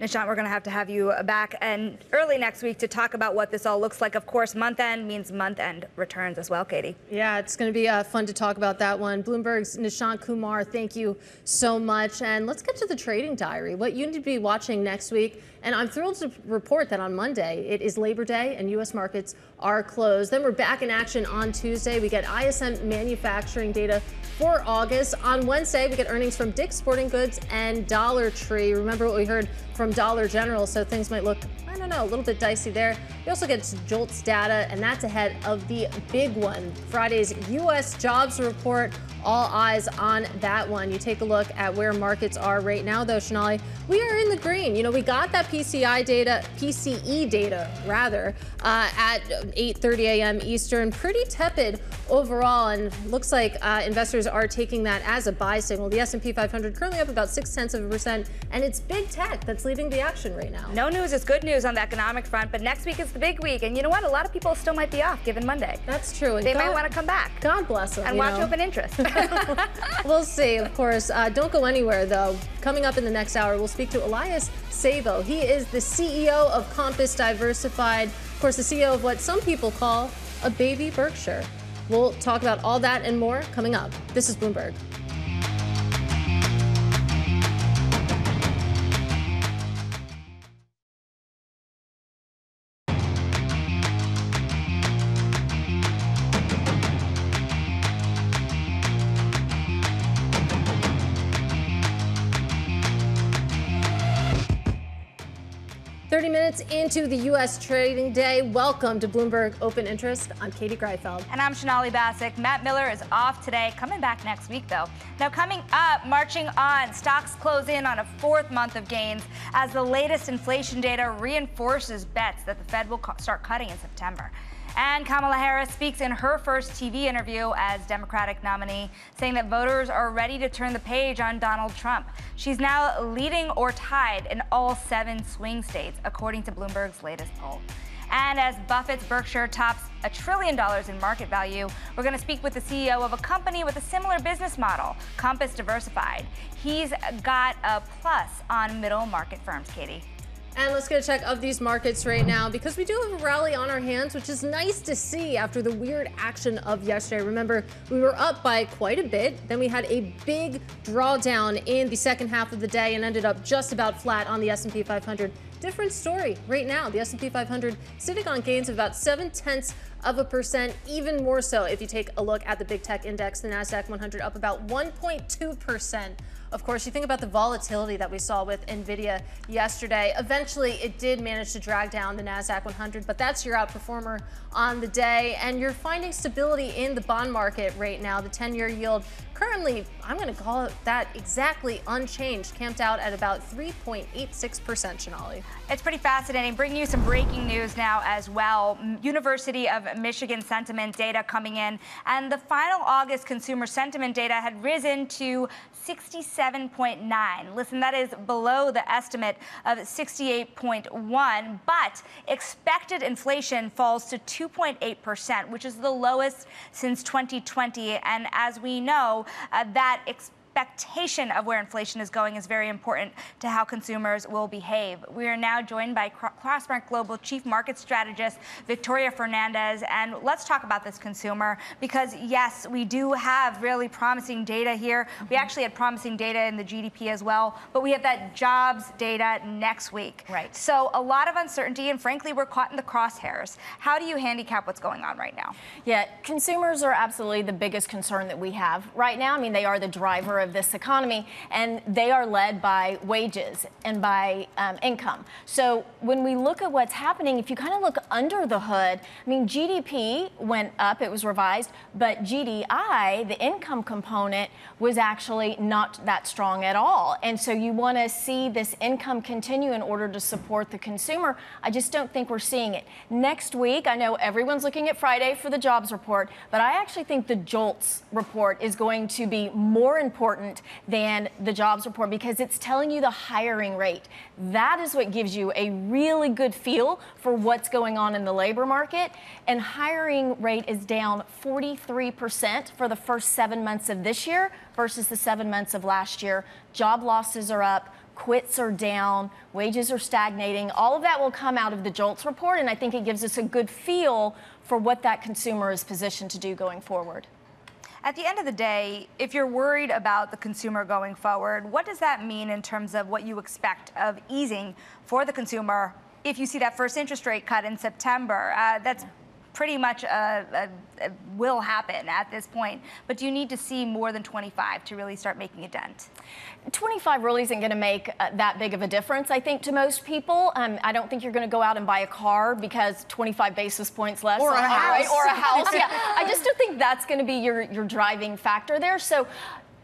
Nishant, we're going to have to have you back and early next week to talk about what this all looks like. Of course, month end means month end returns as well, Katie. Yeah, it's going to be uh, fun to talk about that one. Bloomberg's Nishant Kumar, thank you so much. And let's get to the trading diary. What you need to be watching next week. And I'm thrilled to report that on Monday, it is Labor Day and U.S. markets are closed. Then we're back in action on Tuesday. We get ISM manufacturing data for August. On Wednesday, we get earnings from Dick's Sporting Goods and Dollar Tree. Remember what we heard from Dollar General, so things might look, don't know, a little bit dicey there. We also get JOLTS data, and that's ahead of the big one, Friday's U.S. jobs report. All eyes on that one. You take a look at where markets are right now, though, Sonali. We are in the green. You know, we got that PCI data, PCE data, rather, uh, at 8:30 a.m. Eastern. Pretty tepid overall, and looks like uh, investors are taking that as a buy signal. The S&P 500 currently up about six tenths of a percent, and it's big tech that's leading the action right now. No news is good news on the economic front, but next week is the big week. And you know what? A lot of people still might be off given Monday. That's true. And they God, might want to come back. God bless them. And watch know. open interest. we'll see, of course. Uh, don't go anywhere, though. Coming up in the next hour, we'll speak to Elias Sabo. He is the CEO of Compass Diversified. Of course, the CEO of what some people call a baby Berkshire. We'll talk about all that and more coming up. This is Bloomberg. Minutes into the U.S. trading day. Welcome to Bloomberg Open Interest. I'm Katie Greifeld. And I'm Sonali Basak. Matt Miller is off today, coming back next week, though. Now, coming up, marching on, stocks close in on a fourth month of gains as the latest inflation data reinforces bets that the Fed will start cutting in September. And Kamala Harris speaks in her first TV interview as Democratic nominee, saying that voters are ready to turn the page on Donald Trump. She's now leading or tied in all seven swing states, according to Bloomberg's latest poll. And as Buffett's Berkshire tops a trillion dollars in market value, we're going to speak with the CEO of a company with a similar business model, Compass Diversified. He's got a plus on middle market firms, Katie. And let's get a check of these markets right now because we do have a rally on our hands, which is nice to see after the weird action of yesterday. Remember, we were up by quite a bit. Then we had a big drawdown in the second half of the day and ended up just about flat on the S&P 500. Different story right now. The S&P 500 sitting on gains of about seven tenths of a percent, even more so if you take a look at the big tech index, the Nasdaq 100 up about 1.2 percent of course, you think about the volatility that we saw with Nvidia yesterday. Eventually, it did manage to drag down the Nasdaq 100, but that's your outperformer on the day. And you're finding stability in the bond market right now. The 10-year yield currently, I'm going to call it that exactly unchanged, camped out at about 3.86%, Sonali. It's pretty fascinating. Bringing you some breaking news now as well. University of Michigan sentiment data coming in, and the final August consumer sentiment data had risen to 67.9. Listen, that is below the estimate of 68.1, but expected inflation falls to 2.8%, which is the lowest since 2020. And as we know, uh, that expectation of where inflation is going is very important to how consumers will behave. We are now joined by Crossmark Global Chief Market Strategist Victoria Fernandez, and let's talk about this consumer because yes, we do have really promising data here. We mm-hmm. actually had promising data in the GDP as well, but we have that jobs data next week. Right. So a lot of uncertainty, and frankly, we're caught in the crosshairs. How do you handicap what's going on right now? Yeah, consumers are absolutely the biggest concern that we have right now. I mean, they are the driver of of this economy, and they are led by wages and by um, income. So when we look at what's happening, if you kind of look under the hood, I mean, GDP went up, it was revised, but GDI, the income component, was actually not that strong at all. And so you want to see this income continue in order to support the consumer. I just don't think we're seeing it. Next week, I know everyone's looking at Friday for the jobs report, but I actually think the JOLTS report is going to be more important important than the jobs report because it's telling you the hiring rate. That is what gives you a really good feel for what's going on in the labor market. And hiring rate is down 43% for the first seven months of this year versus the seven months of last year. Job losses are up quits are down, wages are stagnating. All of that will come out of the JOLTS report, and I think it gives us a good feel for what that consumer is positioned to do going forward. At the end of the day, if you're worried about the consumer going forward, what does that mean in terms of what you expect of easing for the consumer if you see that first interest rate cut in September? Uh, that's pretty much a, a, a will happen at this point. But do you need to see more than 25 to really start making a dent? 25 really isn't going to make uh, that big of a difference, I think, to most people. Um, I don't think you're going to go out and buy a car because 25 basis points less. Or a house. Right? Or a house, yeah. I just don't think that's going to be your, your driving factor there. So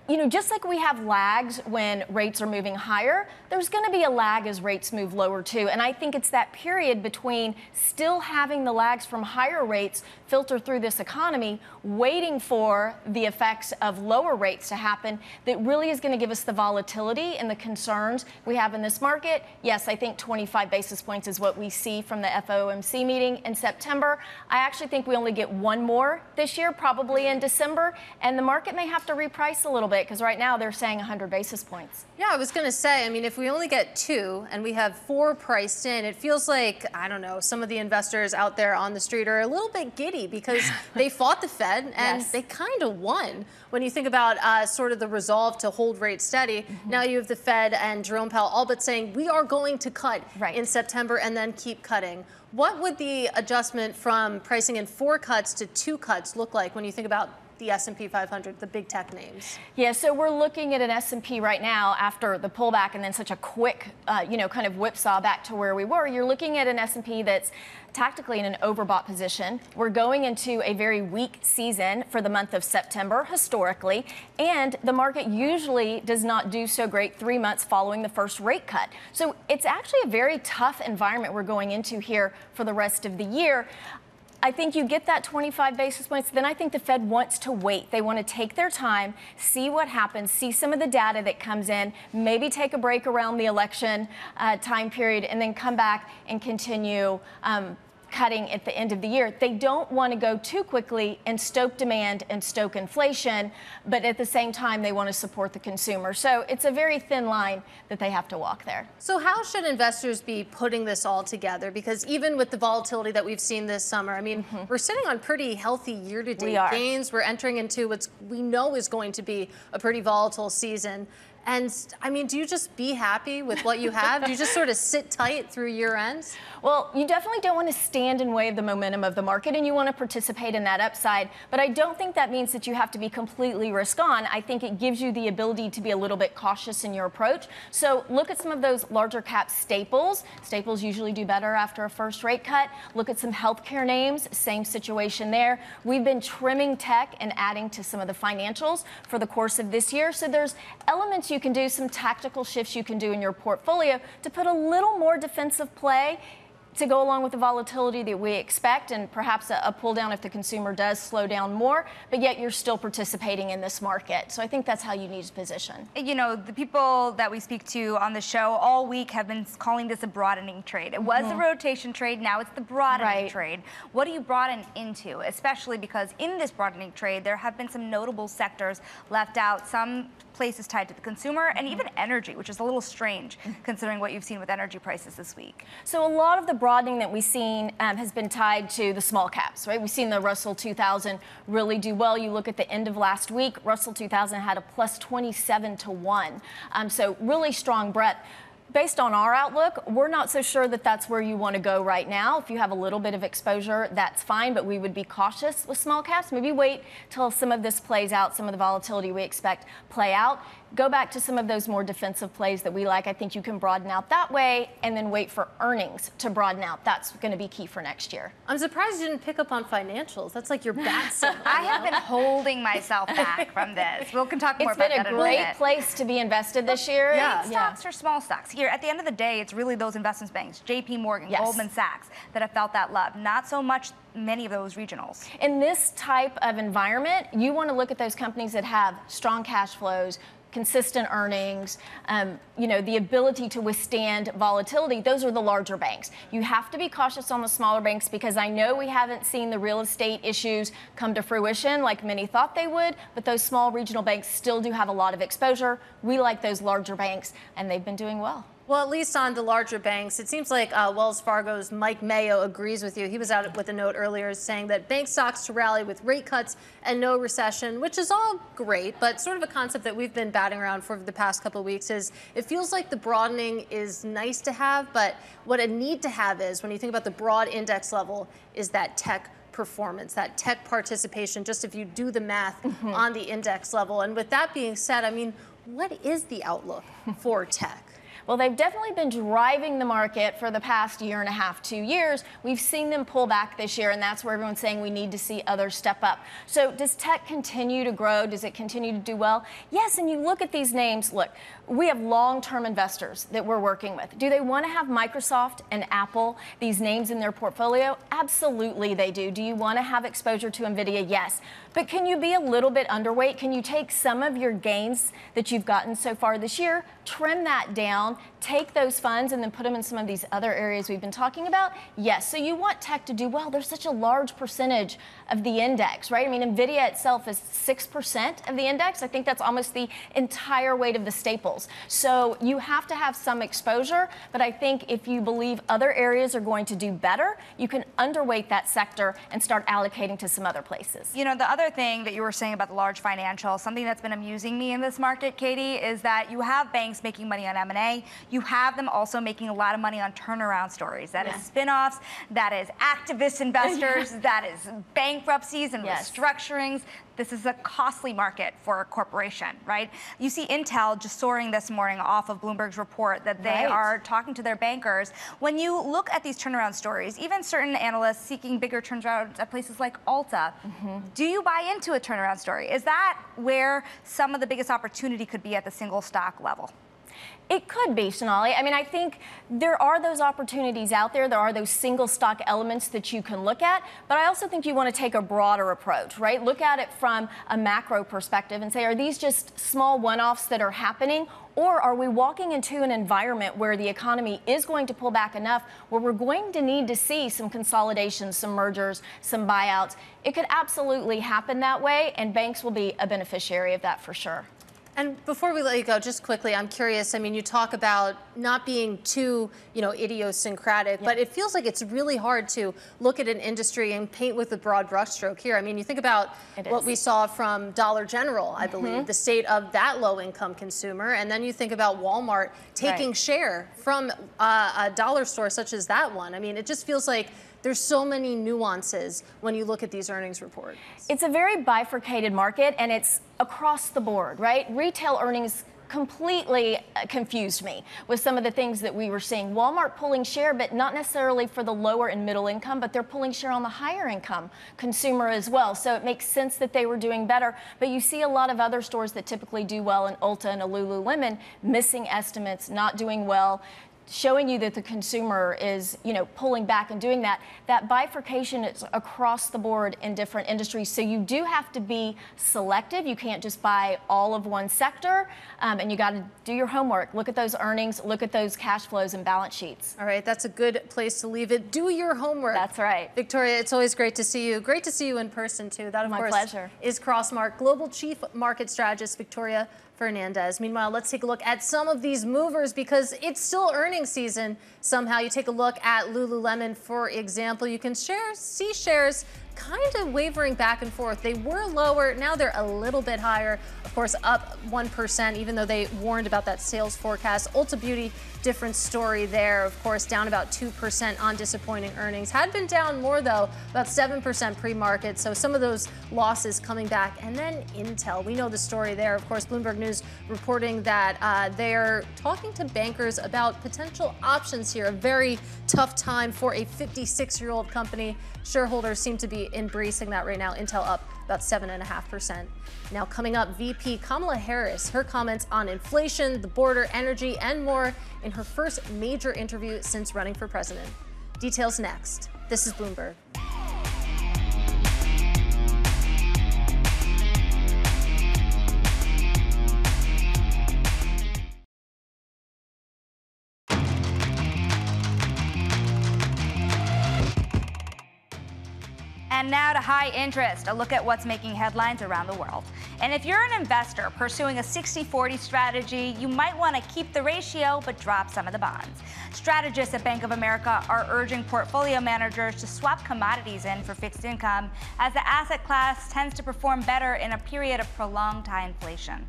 you know, just like we have lags when rates are moving higher, there's going to be a lag as rates move lower too. And I think it's that period between still having the lags from higher rates filter through this economy, waiting for the effects of lower rates to happen, that really is going to give us the volatility and the concerns we have in this market. Yes, I think 25 basis points is what we see from the FOMC meeting in September. I actually think we only get one more this year, probably in December, and the market may have to reprice a little bit because right now they're saying 100 basis points. Yeah, I was going to say, I mean, if we only get two and we have four priced in, it feels like, I don't know, some of the investors out there on the street are a little bit giddy because they fought the Fed and Yes. they kind of won. When you think about uh, sort of the resolve to hold rates steady, Mm-hmm. now you have the Fed and Jerome Powell all but saying we are going to cut in September and then keep cutting. What would the adjustment from pricing in four cuts to two cuts look like when you think about the S&P 500, the big tech names? Yeah, so we're looking at an S&P right now after the pullback and then such a quick, uh, you know, kind of whipsaw back to where we were. You're looking at an S&P that's tactically in an overbought position. We're going into a very weak season for the month of September historically, and the market usually does not do so great 3 months following the first rate cut. So it's actually a very tough environment we're going into here for the rest of the year. I think you get that 25 basis points. Then I think the Fed wants to wait. They want to take their time, see what happens, see some of the data that comes in, maybe take a break around the election uh, time period, and then come back and continue. Um, cutting at the end of the year. They don't want to go too quickly and stoke demand and stoke inflation, but at the same time, they want to support the consumer. So it's a very thin line that they have to walk there. So, how should investors be putting this all together? Because even with the volatility that we've seen this summer, I mean, we're sitting on pretty healthy year to Mm-hmm. We date gains. We're entering into what we know is going to be a pretty volatile season. And I mean, do you just be happy with what you have? do you just sort of sit tight through year ends? Well, you definitely don't want to stand in way of the momentum of the market and you want to participate in that upside. But I don't think that means that you have to be completely risk on. I think it gives you the ability to be a little bit cautious in your approach. So look at some of those larger cap staples. Staples usually do better after a first rate cut. Look at some healthcare names, same situation there. We've been trimming tech and adding to some of the financials for the course of this year. So there's elements you can do, some tactical shifts you can do in your portfolio to put a little more defensive play to go along with the volatility that we expect and perhaps a, a pull down if the consumer does slow down more, but yet you're still participating in this market. So I think that's how you need to position. You know, the people that we speak to on the show all week have been calling this a broadening trade. It was the Mhm. rotation trade, now it's the broadening Right. trade. What do you broaden into? Especially because in this broadening trade, there have been some notable sectors left out, some places tied to the consumer, and even energy, which is a little strange considering what you've seen with energy prices this week. So a lot of the broadening that we've seen um, has been tied to the small caps, right? We've seen the Russell 2000 really do well. You look at the end of last week, Russell 2000 had a plus 27 to 1. Um, so really strong breadth. Based on our outlook, we're not so sure that that's where you want to go right now. If you have a little bit of exposure, that's fine, but we would be cautious with small caps. Maybe wait till some of this plays out, some of the volatility we expect play out. Go back to some of those more defensive plays that we like. I think you can broaden out that way and then wait for earnings to broaden out. That's going to be key for next year. I'm surprised you didn't pick up on financials. That's like your bat symbol. I have been holding myself back from this. We can talk more It's about been a great minute. place to be invested this year. Big stocks or small stocks? Here, at the end of the day, it's really those investment banks, J.P. Morgan, Yes. Goldman Sachs, that have felt that love. Not so much many of those regionals. In this type of environment, you want to look at those companies that have strong cash flows, consistent earnings, um, you know, the ability to withstand volatility. Those are the larger banks. You have to be cautious on the smaller banks because I know we haven't seen the real estate issues come to fruition like many thought they would, but those small regional banks still do have a lot of exposure. We like those larger banks, and they've been doing well. Well, at least on the larger banks, it seems like uh, Wells Fargo's Mike Mayo agrees with you. He was out with a note earlier saying that bank stocks to rally with rate cuts and no recession, which is all great, but sort of a concept that we've been batting around for the past couple of weeks is it feels like the broadening is nice to have, but what a need to have is when you think about the broad index level is that tech performance, that tech participation, just if you do the math Mm-hmm. on the index level. And with that being said, I mean, what is the outlook for tech? Well, they've definitely been driving the market for the past year and a half, two years. We've seen them pull back this year, and that's where everyone's saying we need to see others step up. So, does tech continue to grow? Does it continue to do well? Yes, and you look at these names, look, we have long term investors that we're working with. Do they want to have Microsoft and Apple, these names in their portfolio? Absolutely, they do. Do you want to have exposure to NVIDIA? Yes. But can you be a little bit underweight? Can you take some of your gains that you've gotten so far this year, trim that down, take those funds, and then put them in some of these other areas we've been talking about? Yes. So you want tech to do well. There's such a large percentage of the index, right? I mean, NVIDIA itself is 6% of the index. I think that's almost the entire weight of the staples. So you have to have some exposure. But I think if you believe other areas are going to do better, you can underweight that sector and start allocating to some other places. You know, the other thing that you were saying about the large financial, something that's been amusing me in this market, Katie, is that you have banks making money on M&A. You have them also making a lot of money on turnaround stories. That yeah. is spin-offs, that is activist investors, that is bankruptcies and yes. restructurings. This is a costly market for a corporation, right? You see Intel just soaring this morning off of Bloomberg's report that they right. are talking to their bankers. When you look at these turnaround stories, even certain analysts seeking bigger turnarounds at places like Ulta, mm-hmm. do you buy into a turnaround story? Is that where some of the biggest opportunity could be at the single stock level? It could be, Sonali. I mean, I think there are those opportunities out there. There are those single stock elements that you can look at. But I also think you want to take a broader approach, right? Look at it from a macro perspective and say, are these just small one offs that are happening? Or are we walking into an environment where the economy is going to pull back enough where we're going to need to see some consolidations, some mergers, some buyouts? It could absolutely happen that way, and banks will be a beneficiary of that for sure. And before we let you go, just quickly, I'm curious. I mean, you talk about not being too, you know, idiosyncratic, but it feels like it's really hard to look at an industry and paint with a broad brushstroke here. I mean, you think about it what is. we saw from Dollar General, I believe, mm-hmm. the state of that low-income consumer, and then you think about Walmart taking right. share from uh, a dollar store such as that one. I mean, it just feels like there's so many nuances when you look at these earnings reports. It's a very bifurcated market and it's across the board, right? Retail earnings completely uh, confused me with some of the things that we were seeing. Walmart pulling share, but not necessarily for the lower and middle income, but they're pulling share on the higher income consumer as well. So it makes sense that they were doing better. But you see a lot of other stores that typically do well in Ulta and a Lululemon missing estimates, not doing well showing you that the consumer is, you know, pulling back and doing that. That bifurcation is across the board in different industries. So you do have to be selective. You can't just buy all of one sector, um, and you got to do your homework. Look at those earnings. Look at those cash flows and balance sheets. All right, that's a good place to leave it. Do your homework. That's right, Victoria. It's always great to see you. Great to see you in person too. That of My course pleasure. is Crossmark Global Chief Market Strategist Victoria Fernandez. Meanwhile, let's take a look at some of these movers because it's still earnings season. Somehow, you take a look at Lululemon, for example, you can share, see shares kind of wavering back and forth. They were lower, now they're a little bit higher. Of course, up 1%, even though they warned about that sales forecast. Ulta Beauty, different story there. Of course, down about 2% on disappointing earnings. Had been down more, though, about 7% pre market. So some of those losses coming back. And then Intel, we know the story there. Of course, Bloomberg News reporting that uh, they're talking to bankers about potential options here. A very tough time for a 56 year old company. Shareholders seem to be embracing that right now. Intel up about 7.5%. Now, coming up, VP Kamala Harris, her comments on inflation, the border, energy, and more in her first major interview since running for president. Details next. This is Bloomberg. And now to high interest, a look at what's making headlines around the world. And if you're an investor pursuing a 60 40 strategy, you might want to keep the ratio but drop some of the bonds. Strategists at Bank of America are urging portfolio managers to swap commodities in for fixed income, as the asset class tends to perform better in a period of prolonged high inflation.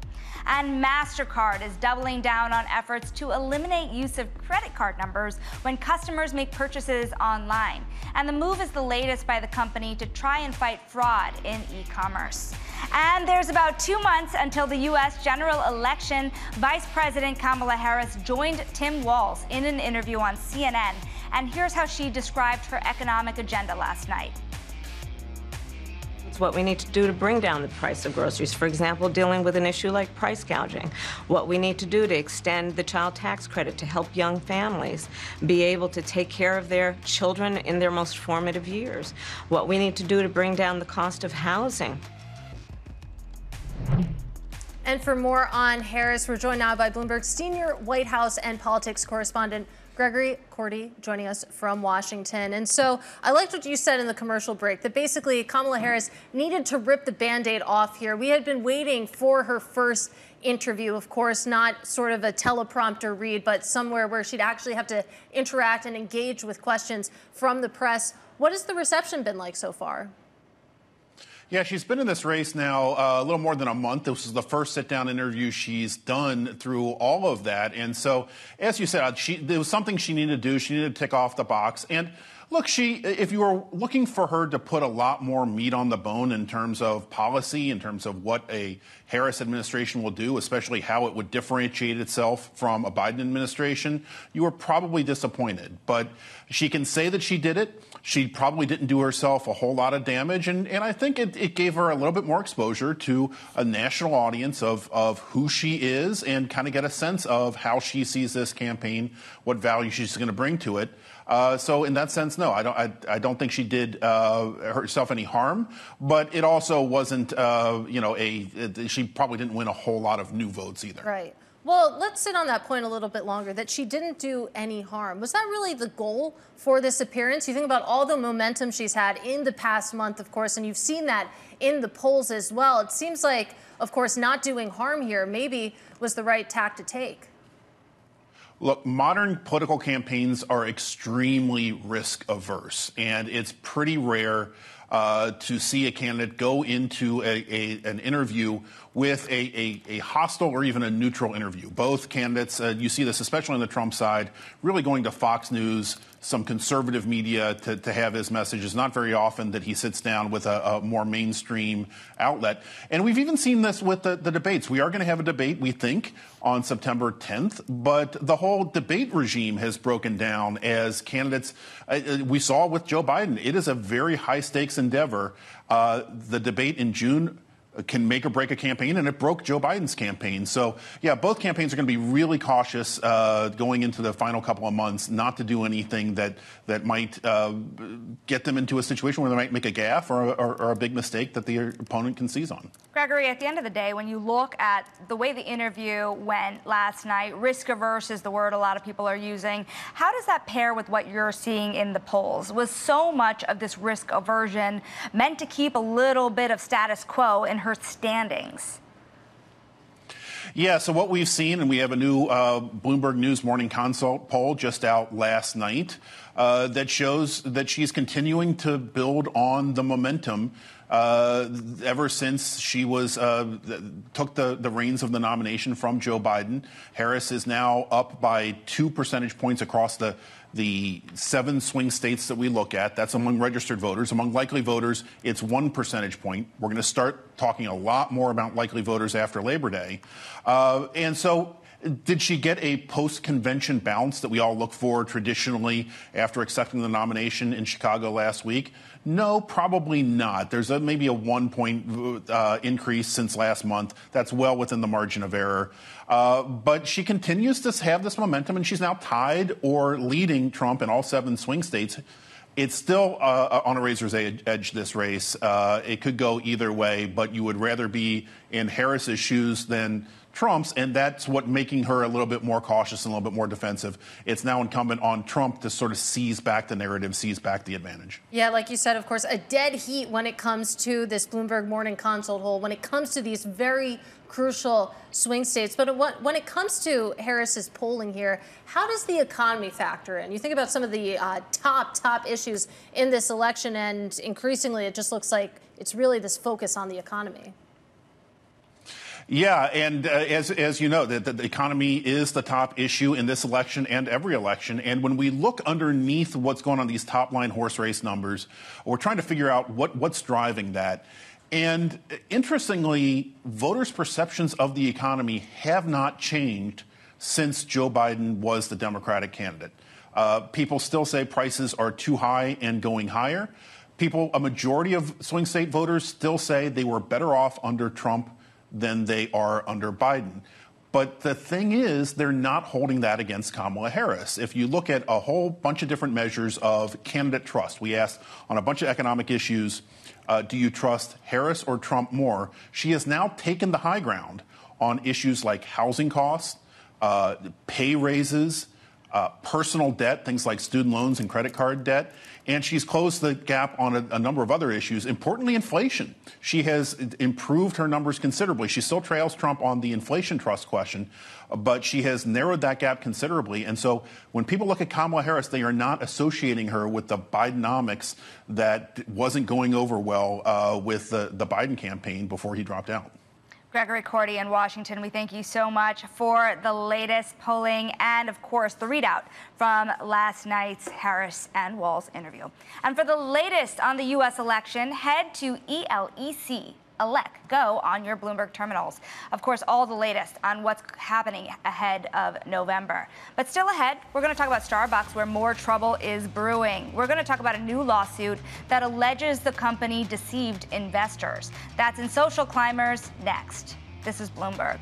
And MasterCard is doubling down on efforts to eliminate use of credit card numbers when customers make purchases online. And the move is the latest by the company to to try and fight fraud in e commerce. And there's about two months until the U.S. general election. Vice President Kamala Harris joined Tim Walz in an interview on CNN. And here's how she described her economic agenda last night. What we need to do to bring down the price of groceries. For example, dealing with an issue like price gouging. What we need to do to extend the child tax credit to help young families be able to take care of their children in their most formative years. What we need to do to bring down the cost of housing. And for more on Harris, we're joined now by Bloomberg senior White House and politics correspondent Gregory Korte joining us from Washington. And so I liked what you said in the commercial break that basically Kamala Harris needed to rip the band aid off here. We had been waiting for her first interview, of course, not sort of a teleprompter read, but somewhere where she'd actually have to interact and engage with questions from the press. What has the reception been like so far? Yeah, she's been in this race now uh, a little more than a month. This is the first sit down interview she's done through all of that. And so, as you said, she, there was something she needed to do. She needed to tick off the box. And Look, she, if you were looking for her to put a lot more meat on the bone in terms of policy, in terms of what a Harris administration will do, especially how it would differentiate itself from a Biden administration, you were probably disappointed. But she can say that she did it. She probably didn't do herself a whole lot of damage. And, and I think it, it gave her a little bit more exposure to a national audience of, of who she is and kind of get a sense of how she sees this campaign, what value she's going to bring to it. Uh, so in that sense, no, I don't. I, I don't think she did uh, herself any harm. But it also wasn't, uh, you know, a. She probably didn't win a whole lot of new votes either. Right. Well, let's sit on that point a little bit longer. That she didn't do any harm. Was that really the goal for this appearance? You think about all the momentum she's had in the past month, of course, and you've seen that in the polls as well. It seems like, of course, not doing harm here maybe was the right tack to take. Look, modern political campaigns are extremely risk averse, and it's pretty rare uh, to see a candidate go into a, a, an interview with a, a, hostile or even a neutral interview. Both candidates, uh, you see this especially on the Trump side, really going to Fox News, some conservative media to, to have his message. It's not very often that he sits down with a, a more mainstream outlet. And we've even seen this with the, the debates. We are going to have a debate, we think, on September 10th, but the whole debate regime has broken down as candidates. Uh, uh we saw with Joe Biden, it is a very high stakes endeavor. Uh, the debate in June can make or break a campaign, and it broke Joe Biden's campaign. So, yeah, both campaigns are going to be really cautious uh, going into the final couple of months, not to do anything that that might uh, get them into a situation where they might make a gaffe or, or, or, a big mistake that the opponent can seize on. Gregory, at the end of the day, when you look at the way the interview went last night, risk averse is the word a lot of people are using. How does that pair with what you're seeing in the polls? Was so much of this risk aversion meant to keep a little bit of status quo in her standings? Yeah, so what we've seen, and we have a new uh, Bloomberg News Morning Consult poll just out last night uh, that shows that she's continuing to build on the momentum uh, ever since she was uh, took the, the reins of the nomination from Joe Biden. Harris is now up by two percentage points across the the seven swing states that we look at. That's among registered voters. Among likely voters, it's one percentage point. We're going to start talking a lot more about likely voters after Labor Day, uh, and so did she get a post convention bounce that we all look for traditionally after accepting the nomination in Chicago last week? No, probably not. There's a, maybe a one point uh, increase since last month. That's well within the margin of error. Uh, but she continues to have this momentum, and she's now tied or leading Trump in all seven swing states. It's still uh, on a razor's edge, this race. Uh, it could go either way, but you would rather be in Harris's shoes than Trump's, and that's what making her a little bit more cautious and a little bit more defensive. It's now incumbent on Trump to sort of seize back the narrative, seize back the advantage. Yeah, like you said, of course, a dead heat when it comes to this Bloomberg Morning Consult poll, when it comes to these very crucial swing states. But when it comes to Harris's polling here, how does the economy factor in? You think about some of the uh, top, top issues in this election, and increasingly it just looks like it's really this focus on the economy. Yeah, and uh, as, as you know, the, the, economy is the top issue in this election and every election. And when we look underneath what's going on these top line horse race numbers, we're trying to figure out what, what's driving that. And interestingly, voters' perceptions of the economy have not changed since Joe Biden was the Democratic candidate. Uh, people still say prices are too high and going higher. People, a majority of swing state voters still say they were better off under Trump than they are under Biden. But the thing is, they're not holding that against Kamala Harris. If you look at a whole bunch of different measures of candidate trust, we asked on a bunch of economic issues, uh, do you trust Harris or Trump more? She has now taken the high ground on issues like housing costs, uh, pay raises, uh, personal debt, things like student loans and credit card debt. And she's closed the gap on a, a, number of other issues, importantly, inflation. She has improved her numbers considerably. She still trails Trump on the inflation trust question, but she has narrowed that gap considerably. And so when people look at Kamala Harris, they are not associating her with the Bidenomics that wasn't going over well uh, with the, the Biden campaign before he dropped out. Gregory Korte in Washington, we thank you so much for the latest polling and, of course, the readout from last night's Harris and Walz interview. And for the latest on the U.S. election, head to ELEC Elec Go on your Bloomberg terminals. Of course, all the latest on what's happening ahead of November. But still ahead, we're going to talk about Starbucks, where more trouble is brewing. We're going to talk about a new lawsuit that alleges the company deceived investors. That's in Social Climbers next. This is Bloomberg.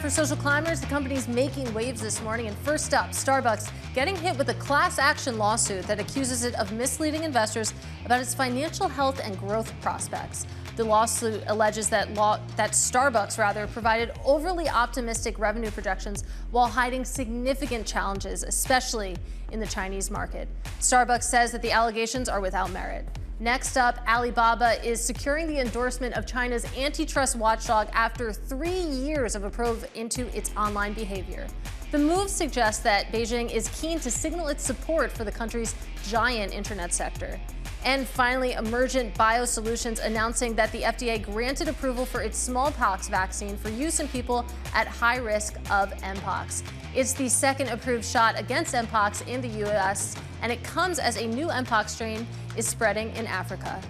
For Social Climbers. The company's making waves this morning. And first up, Starbucks getting hit with a class action lawsuit that accuses it of misleading investors about its financial health and growth prospects. The lawsuit alleges that law, that Starbucks rather provided overly optimistic revenue projections while hiding significant challenges, especially in the Chinese market. Starbucks says that the allegations are without merit. Next up, Alibaba is securing the endorsement of China's antitrust watchdog after three years of a probe into its online behavior. The move suggests that Beijing is keen to signal its support for the country's giant internet sector. And finally, Emergent BioSolutions announcing that the FDA granted approval for its smallpox vaccine for use in people at high risk of Mpox. It's the second approved shot against Mpox in the U.S., and it comes as a new Mpox strain is spreading in Africa.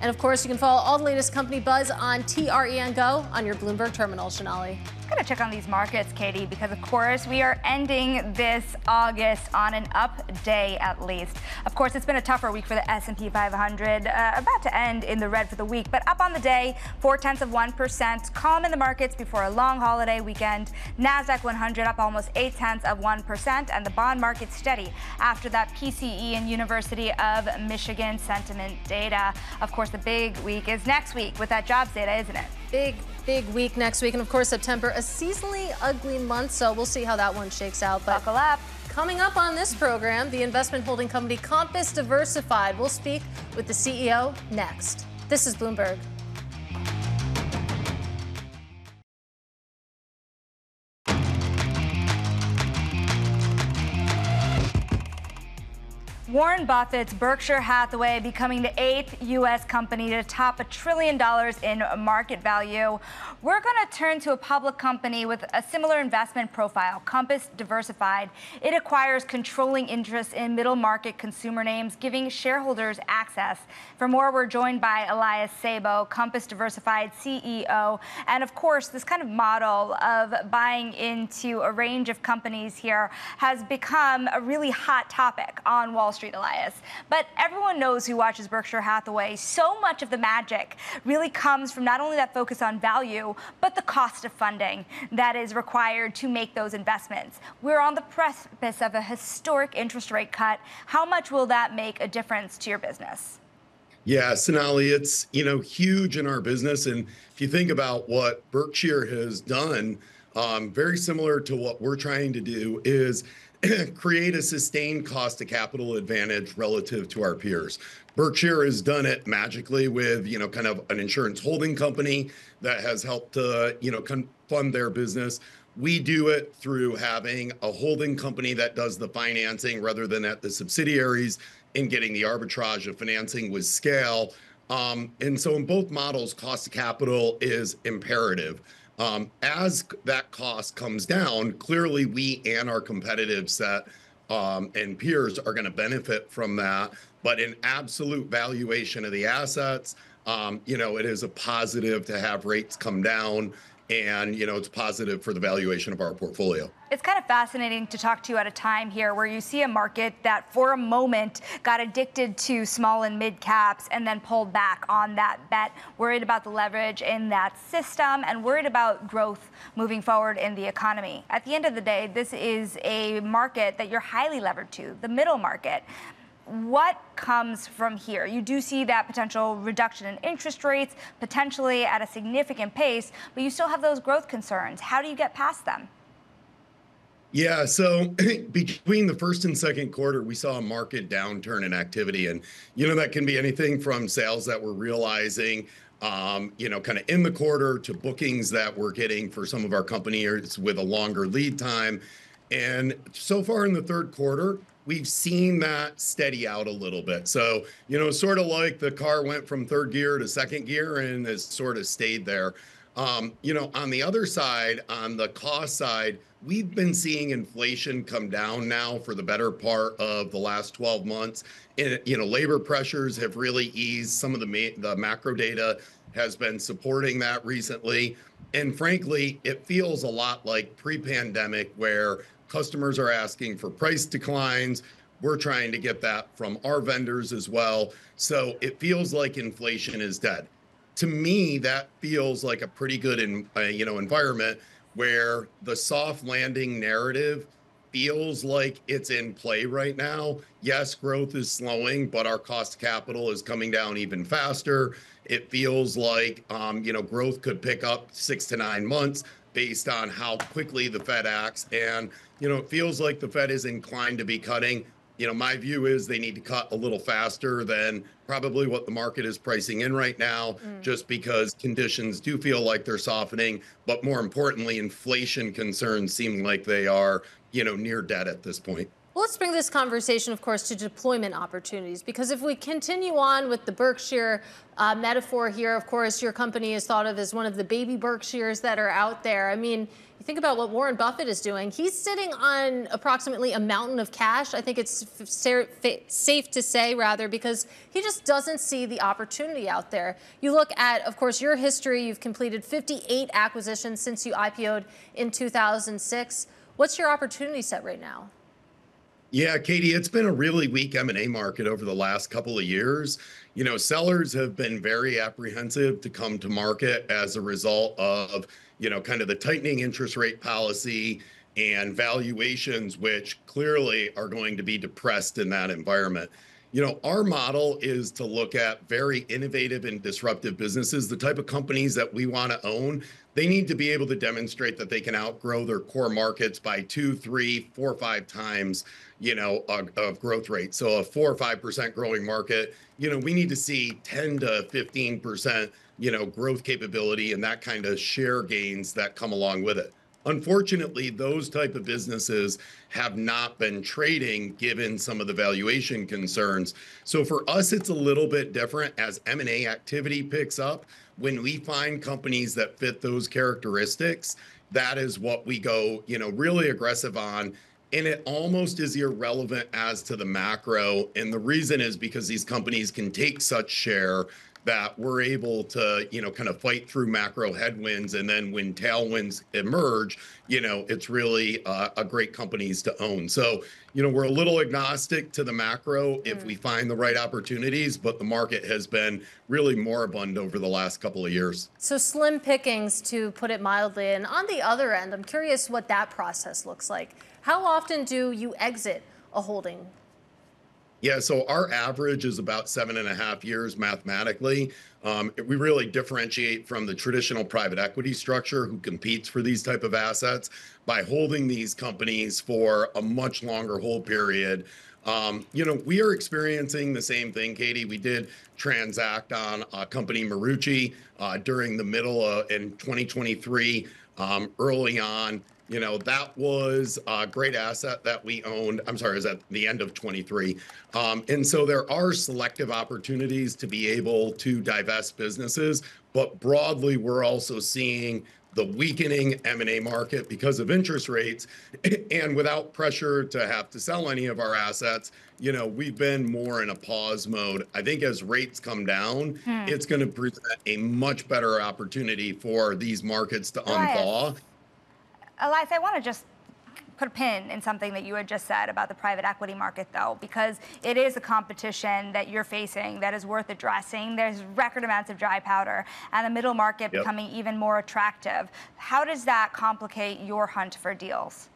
And of course, you can follow all the latest company buzz on TREN Go on your Bloomberg terminal, Sonali. Going to check on these markets, Katie, because of course we are ending this August on an up day at least. Of course, it's been a tougher week for the S&P 500, uh, about to end in the red for the week, but up on the day, four tenths of one percent. Calm in the markets before a long holiday weekend. Nasdaq 100 up almost eight tenths of one percent, and the bond market steady after that PCE and University of Michigan sentiment data. Of course, the big week is next week with that jobs data, isn't it? Big, big week next week. And of course, September, a seasonally ugly month. So we'll see how that one shakes out. But Buckle up. Coming up on this program, the investment holding company Compass Diversified. We'll speak with the CEO next. This is Bloomberg. Warren Buffett's Berkshire Hathaway becoming the eighth U.S. company to top a trillion dollars in market value. We're going to turn to a public company with a similar investment profile, Compass Diversified. It acquires controlling interests in middle market consumer names, giving shareholders access. For more, we're joined by Elias Sabo, Compass Diversified CEO. And of course, this kind of model of buying into a range of companies here has become a really hot topic on Wall Street. Street, Elias. But everyone knows who watches Berkshire Hathaway. So much of the magic really comes from not only that focus on value, but the cost of funding that is required to make those investments. We're on the precipice of a historic interest rate cut. How much will that make a difference to your business? Yeah, Sonali, it's you know huge in our business, and if you think about what Berkshire has done um, very similar to what we're trying to do, is create a sustained cost of capital advantage relative to our peers. Berkshire has done it magically with, you know, kind of an insurance holding company that has helped to, you know, fund their business. We do it through having a holding company that does the financing rather than at the subsidiaries and getting the arbitrage of financing with scale. Um, and so in both models, cost of capital is imperative. Um, as that cost comes down, clearly we and our competitive set um, and peers are going to benefit from that. But in absolute valuation of the assets, um, you know, it is a positive to have rates come down and you know it's positive for the valuation of our portfolio. It's kind of fascinating to talk to you at a time here where you see a market that for a moment got addicted to small and mid caps and then pulled back on that bet, worried about the leverage in that system and worried about growth moving forward in the economy. At the end of the day, this is a market that you're highly levered to, the middle market what comes from here? You do see that potential reduction in interest rates, potentially at a significant pace, but you still have those growth concerns. How do you get past them? Yeah, so between the first and second quarter, we saw a market downturn in activity. And, you know, that can be anything from sales that we're realizing, um, you know, kind of in the quarter to bookings that we're getting for some of our companies with a longer lead time. And so far in the third quarter, we've seen that steady out a little bit. So, you know, sort of like the car went from third gear to second gear and has sort of stayed there. Um, you know, on the other side, on the cost side, we've been seeing inflation come down now for the better part of the last 12 months. And, you know, labor pressures have really eased. Some of the, ma- the macro data has been supporting that recently. And frankly, it feels a lot like pre pandemic, where Customers are asking for price declines. We're trying to get that from our vendors as well. So it feels like inflation is dead. To me, that feels like a pretty good in, uh, you know environment where the soft landing narrative feels like it's in play right now. Yes, growth is slowing, but our cost of capital is coming down even faster. It feels like um, you know growth could pick up six to nine months based on how quickly the Fed acts. And, you know, it feels like the Fed is inclined to be cutting. You know, my view is they need to cut a little faster than probably what the market is pricing in right now, mm. just because conditions do feel like they're softening. But more importantly, inflation concerns seem like they are, you know, near dead at this point. Well, let's bring this conversation, of course, to deployment opportunities because if we continue on with the Berkshire uh, metaphor here, of course, your company is thought of as one of the baby Berkshires that are out there. I mean, you think about what Warren Buffett is doing. He's sitting on approximately a mountain of cash. I think it's safe to say, rather, because he just doesn't see the opportunity out there. You look at, of course, your history. You've completed 58 acquisitions since you IPO'd in 2006. What's your opportunity set right now? Yeah, Katie, it's been a really weak M&A market over the last couple of years. You know, sellers have been very apprehensive to come to market as a result of, you know, kind of the tightening interest rate policy and valuations, which clearly are going to be depressed in that environment. You know, our model is to look at very innovative and disruptive businesses, the type of companies that we want to own. They need to be able to demonstrate that they can outgrow their core markets by two, three, four, five times you know, of growth rate. So a four or five percent growing market, you know, we need to see 10 to 15 percent, you know, growth capability and that kind of share gains that come along with it. Unfortunately, those type of businesses have not been trading given some of the valuation concerns. So for us, it's a little bit different as M&A activity picks up. When we find companies that fit those characteristics, that is what we go, you know, really aggressive on and it almost is irrelevant as to the macro. And the reason is because these companies can take such share that we're able to, you know, kind of fight through macro headwinds. And then when tailwinds emerge, you know, it's really uh, a great companies to own. So, you know, we're a little agnostic to the macro if we find the right opportunities, but the market has been really moribund over the last couple of years. So slim pickings, to put it mildly. And on the other end, I'm curious what that process looks like how often do you exit a holding? Yeah, so our average is about seven and a half years mathematically. Um, we really differentiate from the traditional private equity structure who competes for these type of assets by holding these companies for a much longer hold period. Um, you know, we are experiencing the same thing, Katie. We did transact on a company Marucci uh, during the middle of in 2023. Um, early on, you know, that was a great asset that we owned. I'm sorry, it was at the end of 23. Um, and so there are selective opportunities to be able to divest businesses, but broadly, we're also seeing the weakening M&A market because of interest rates and without pressure to have to sell any of our assets, you know, we've been more in a pause mode. I think as rates come down, hmm. it's going to present a much better opportunity for these markets to unthaw Elias, I want to just put a pin in something that you had just said about the private equity market, though, because it is a competition that you're facing that is worth addressing. There's record amounts of dry powder, and the middle market yep. becoming even more attractive. How does that complicate your hunt for deals?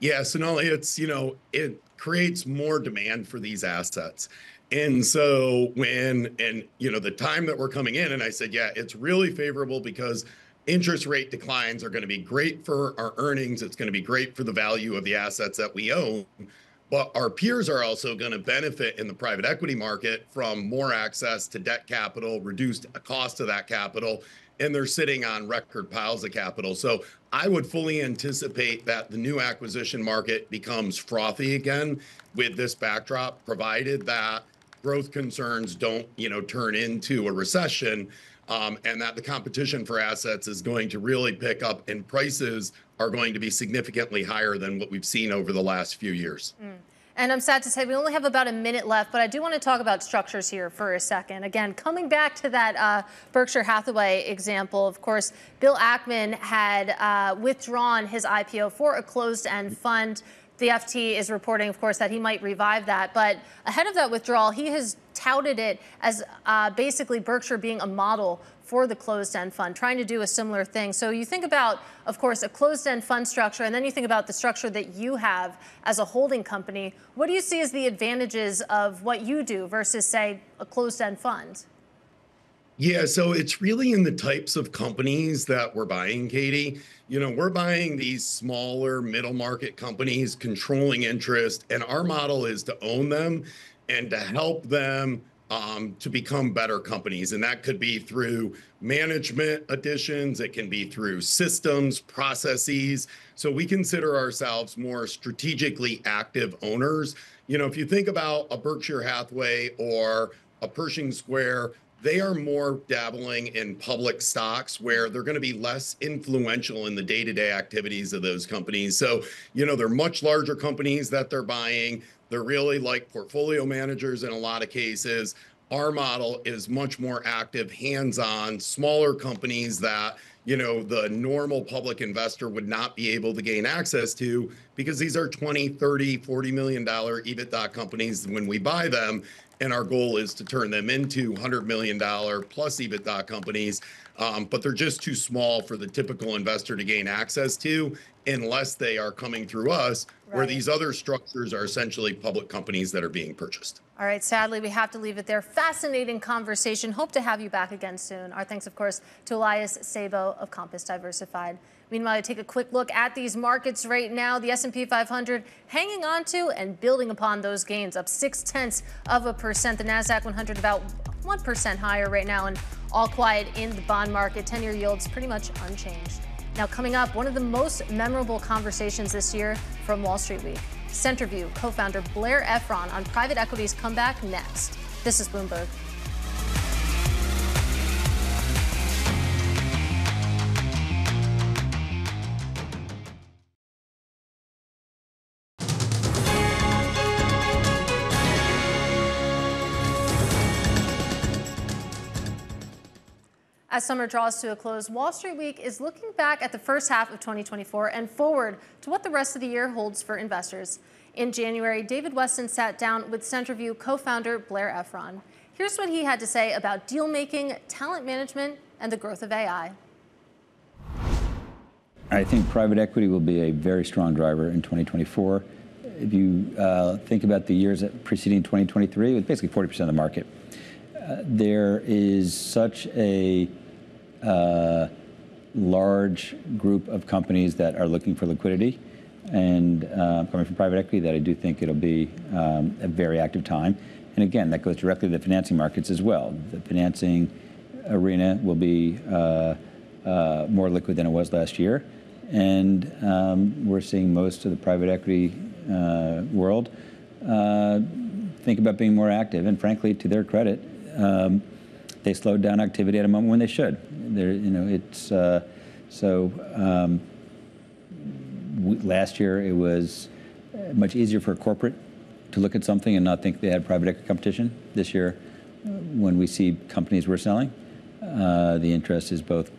Yeah, Sonali, it's, you know, it creates more demand for these assets. And so when, and, you know, the time that we're coming in, and I said, yeah, it's really favorable because interest rate declines are going to be great for our earnings. It's going to be great for the value of the assets that we own. But our peers are also going to benefit in the private equity market from more access to debt capital, reduced cost of that capital, and they're sitting on record piles of capital. So I would fully anticipate that the new acquisition market becomes frothy again with this backdrop, provided that growth concerns don't, you know, turn into a recession um, and that the competition for assets is going to really pick up and prices are going to be significantly higher than what we've seen over the last few years. Mm. And I'm sad to say we only have about a minute left, but I do want to talk about structures here for a second. Again, coming back to that uh, Berkshire Hathaway example, of course, Bill Ackman had uh, withdrawn his IPO for a closed end fund. The FT is reporting, of course, that he might revive that. But ahead of that withdrawal, he has touted it as uh, basically Berkshire being a model for the closed-end fund, trying to do a similar thing. So you think about, of course, a closed-end fund structure, and then you think about the structure that you have as a holding company. What do you see as the advantages of what you do versus, say, a closed-end fund? Yeah, so it's really in the types of companies that we're buying, Katie. You know, we're buying these smaller middle market companies, controlling interest, and our model is to own them and to help them um, to become better companies. And that could be through management additions, it can be through systems, processes. So we consider ourselves more strategically active owners. You know, if you think about a Berkshire Hathaway or a Pershing Square, they are more dabbling in public stocks where they're going to be less influential in the day-to-day activities of those companies. So, you know, they're much larger companies that they're buying. They're really like portfolio managers in a lot of cases. Our model is much more active, hands-on, smaller companies that you know the normal public investor would not be able to gain access to because these are 20 30 40 million dollar ebitda companies when we buy them and our goal is to turn them into $100 million plus EBITDA companies. Um, but they're just too small for the typical investor to gain access to unless they are coming through us, right. where these other structures are essentially public companies that are being purchased. All right, sadly, we have to leave it there. Fascinating conversation. Hope to have you back again soon. Our thanks, of course, to Elias Sabo of Compass Diversified. Meanwhile, I take a quick look at these markets right now. The S&P 500 hanging on to and building upon those gains, up six tenths of a percent. The Nasdaq 100 about one percent higher right now, and all quiet in the bond market. 10-year yields pretty much unchanged. Now, coming up, one of the most memorable conversations this year from Wall Street Week. Centerview co-founder Blair Effron on private equity's comeback next. This is Bloomberg. As summer draws to a close, Wall Street Week is looking back at the first half of 2024 and forward to what the rest of the year holds for investors. In January, David Westin sat down with Centerview co-founder Blair Effron. Here's what he had to say about deal making, talent management, and the growth of AI. I think private equity will be a very strong driver in 2024. if you uh, think about the years preceding 2023, it was basically 40% of the market. Uh, there is such a uh, large group of companies that are looking for liquidity and uh, coming from private equity that I do think it'll be um, a very active time. And again, that goes directly to the financing markets as well. The financing arena will be uh, uh, more liquid than it was last year. And um, we're seeing most of the private equity uh, world uh, think about being more active. And frankly, to their credit, um, they slowed down activity at a moment when they should. They're, you know, it's uh, so. Um, last year, it was much easier for a corporate to look at something and not think they had private equity competition. This year, when we see companies we're selling, uh, the interest is both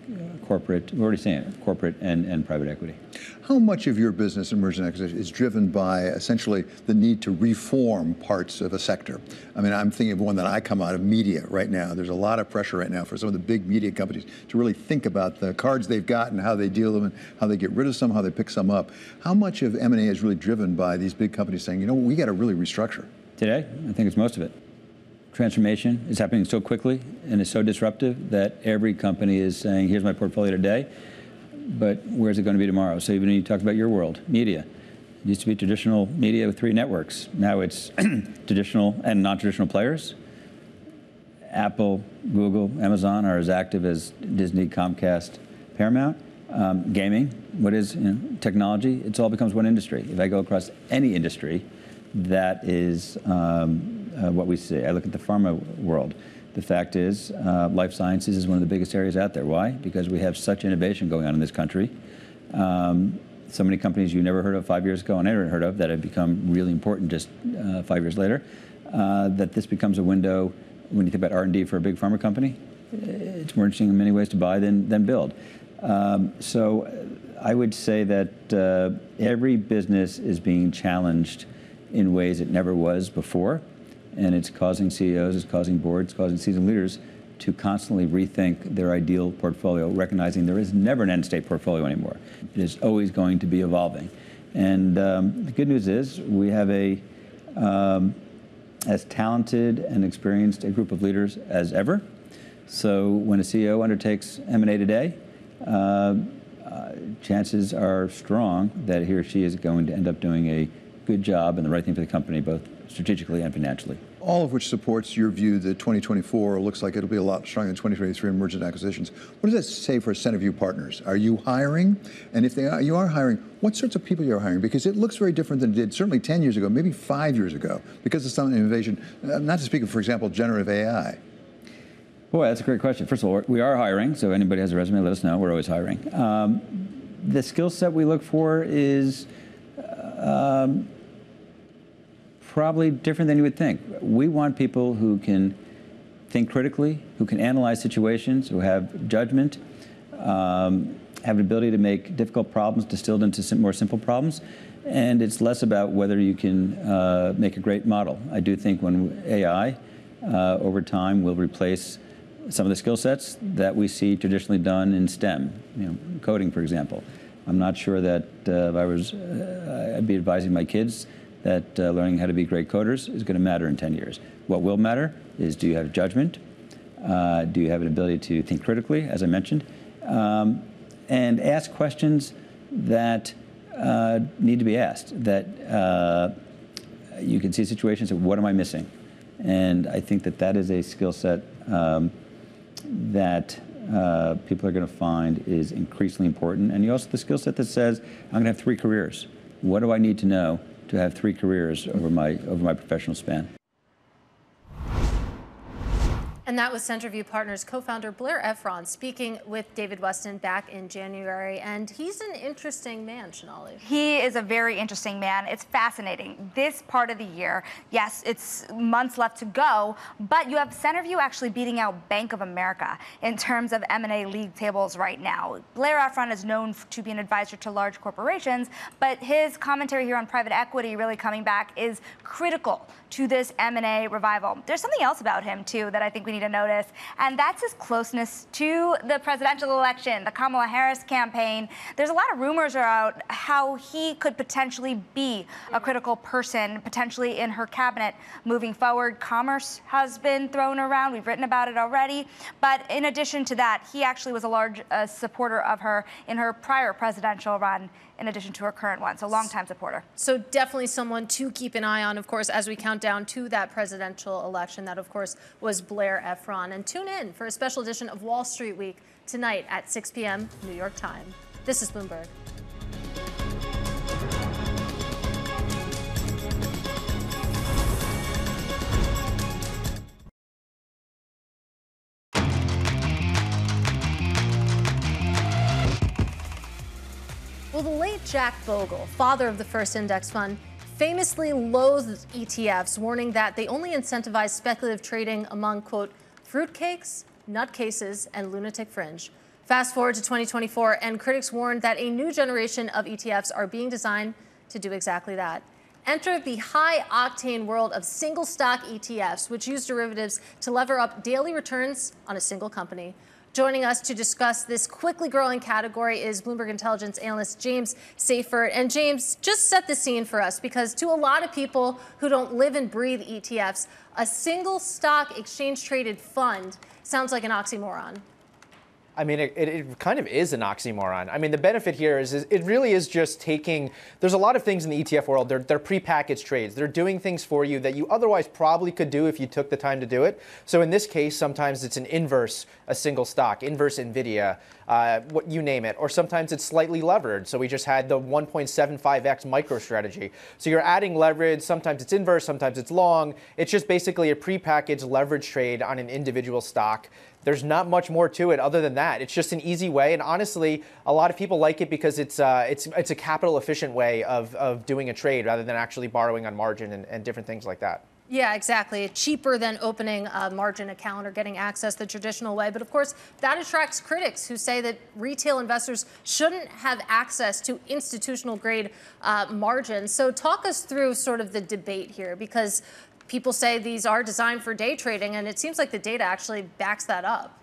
corporate, we're already saying it, corporate and, and private equity. How much of your business in merger and acquisition is driven by essentially the need to reform parts of a sector? I mean, I'm thinking of one that I come out of media right now. There's a lot of pressure right now for some of the big media companies to really think about the cards they've got and how they deal with them and how they get rid of some, how they pick some up. How much of M&A is really driven by these big companies saying, you know, we got to really restructure? Today, I think it's most of it transformation is happening so quickly and is so disruptive that every company is saying, here's my portfolio today, but where's it going to be tomorrow? So even when you talk about your world, media, it used to be traditional media with three networks. Now it's traditional and non-traditional players. Apple, Google, Amazon are as active as Disney, Comcast, Paramount. Um, gaming, what is you know, technology? It's all becomes one industry. If I go across any industry, that is um, uh, what we see. I look at the pharma world. The fact is, uh, life sciences is one of the biggest areas out there. Why? Because we have such innovation going on in this country. Um, so many companies you never heard of five years ago and never heard of that have become really important just uh, five years later. Uh, that this becomes a window when you think about R&D for a big pharma company. It's more interesting in many ways to buy than, than build. Um, so I would say that uh, every business is being challenged in ways it never was before and it's causing CEOs, it's causing boards, causing seasoned leaders to constantly rethink their ideal portfolio, recognizing there is never an end state portfolio anymore. It is always going to be evolving. And um, the good news is we have a um, as talented and experienced a group of leaders as ever. So when a CEO undertakes M&A today, uh, uh, chances are strong that he or she is going to end up doing a good job and the right thing for the company, both strategically and financially. All of which supports your view that 2024 looks like it'll be a lot stronger than 2023 in mergers and acquisitions. What does that say for Centerview Partners? Are you hiring? And if they are, you are hiring, what sorts of people you're hiring? Because it looks very different than it did certainly 10 years ago, maybe five years ago, because of some innovation. Uh, not to speak of, for example, generative AI. Boy, that's a great question. First of all, we are hiring, so anybody has a resume, let us know. We're always hiring. Um, the skill set we look for is um, probably different than you would think. We want people who can think critically, who can analyze situations, who have judgment, um, have an ability to make difficult problems distilled into more simple problems. And it's less about whether you can uh, make a great model. I do think when AI uh, over time will replace some of the skill sets that we see traditionally done in STEM, you know, coding, for example. I'm not sure that uh, if I was, uh, I'd be advising my kids that uh, learning how to be great coders is going to matter in 10 years. What will matter is do you have judgment? Uh, do you have an ability to think critically, as I mentioned? Um, and ask questions that uh, need to be asked, that uh, you can see situations of what am I missing? And I think that that is a skill set um, that uh, people are going to find is increasingly important. And you also the skill set that says, I'm going to have three careers. What do I need to know to have three careers over my over my professional span. And that was Centerview Partners co-founder Blair Effron speaking with David Westin back in January. And he's an interesting man, Sonali. He is a very interesting man. It's fascinating. This part of the year, yes, it's months left to go, but you have Centerview actually beating out Bank of America in terms of M&A league tables right now. Blair Effron is known to be an advisor to large corporations, but his commentary here on private equity really coming back is critical to this M&A revival. There's something else about him, too, that I think we need to notice, and that's his closeness to the presidential election, the Kamala Harris campaign. There's a lot of rumors about how he could potentially be a critical person, potentially in her cabinet moving forward. Commerce has been thrown around. We've written about it already. But in addition to that, he actually was a large uh, supporter of her in her prior presidential run in addition to her current one. So longtime supporter. So definitely someone to keep an eye on, of course, as we count down to that presidential election. That, of course, was Blair Effron. And tune in for a special edition of Wall Street Week tonight at 6 p.m. New York time. This is Bloomberg. Well, the late Jack Bogle, father of the first index fund, famously loathed ETFs, warning that they only incentivize speculative trading among, quote, fruitcakes, nutcases, and lunatic fringe. Fast forward to 2024, and critics warned that a new generation of ETFs are being designed to do exactly that. Enter the high octane world of single stock ETFs, which use derivatives to lever up daily returns on a single company. Joining us to discuss this quickly growing category is Bloomberg Intelligence analyst James Seyffart. And James, just set the scene for us because to a lot of people who don't live and breathe ETFs, a single stock exchange traded fund sounds like an oxymoron. I mean, it, it, kind of is an oxymoron. I mean, the benefit here is, is, it really is just taking. There's a lot of things in the ETF world. They're, they're prepackaged trades. They're doing things for you that you otherwise probably could do if you took the time to do it. So in this case, sometimes it's an inverse, a single stock, inverse Nvidia, uh, what you name it, or sometimes it's slightly levered. So we just had the 1.75x MicroStrategy. So you're adding leverage. Sometimes it's inverse, sometimes it's long. It's just basically a prepackaged leverage trade on an individual stock. There's not much more to it other than that. It's just an easy way, and honestly, a lot of people like it because it's uh, it's it's a capital efficient way of, of doing a trade rather than actually borrowing on margin and, and different things like that. Yeah, exactly. Cheaper than opening a margin account or getting access the traditional way. But of course, that attracts critics who say that retail investors shouldn't have access to institutional grade uh, margins. So, talk us through sort of the debate here because people say these are designed for day trading, and it seems like the data actually backs that up.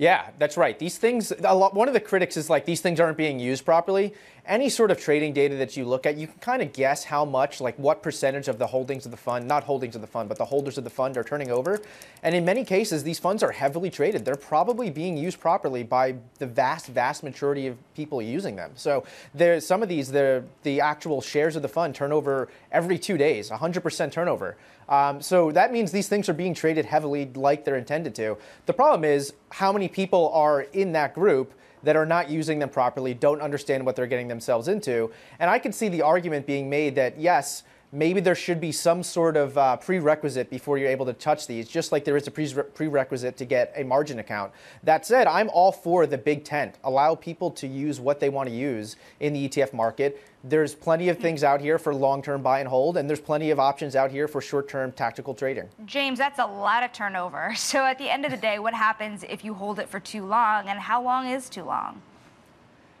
Yeah, that's right. These things, a lot, one of the critics is like these things aren't being used properly. Any sort of trading data that you look at, you can kind of guess how much, like what percentage of the holdings of the fund, not holdings of the fund, but the holders of the fund are turning over. And in many cases, these funds are heavily traded. They're probably being used properly by the vast, vast majority of people using them. So there's some of these, the the actual shares of the fund turn over every two days, 100% turnover. Um, so that means these things are being traded heavily like they're intended to. The problem is how many people are in that group that are not using them properly, don't understand what they're getting themselves into. And I can see the argument being made that yes, maybe there should be some sort of uh, prerequisite before you're able to touch these, just like there is a pre- prerequisite to get a margin account. That said, I'm all for the big tent. Allow people to use what they want to use in the ETF market. There's plenty of things out here for long term buy and hold, and there's plenty of options out here for short term tactical trading. James, that's a lot of turnover. So at the end of the day, what happens if you hold it for too long, and how long is too long?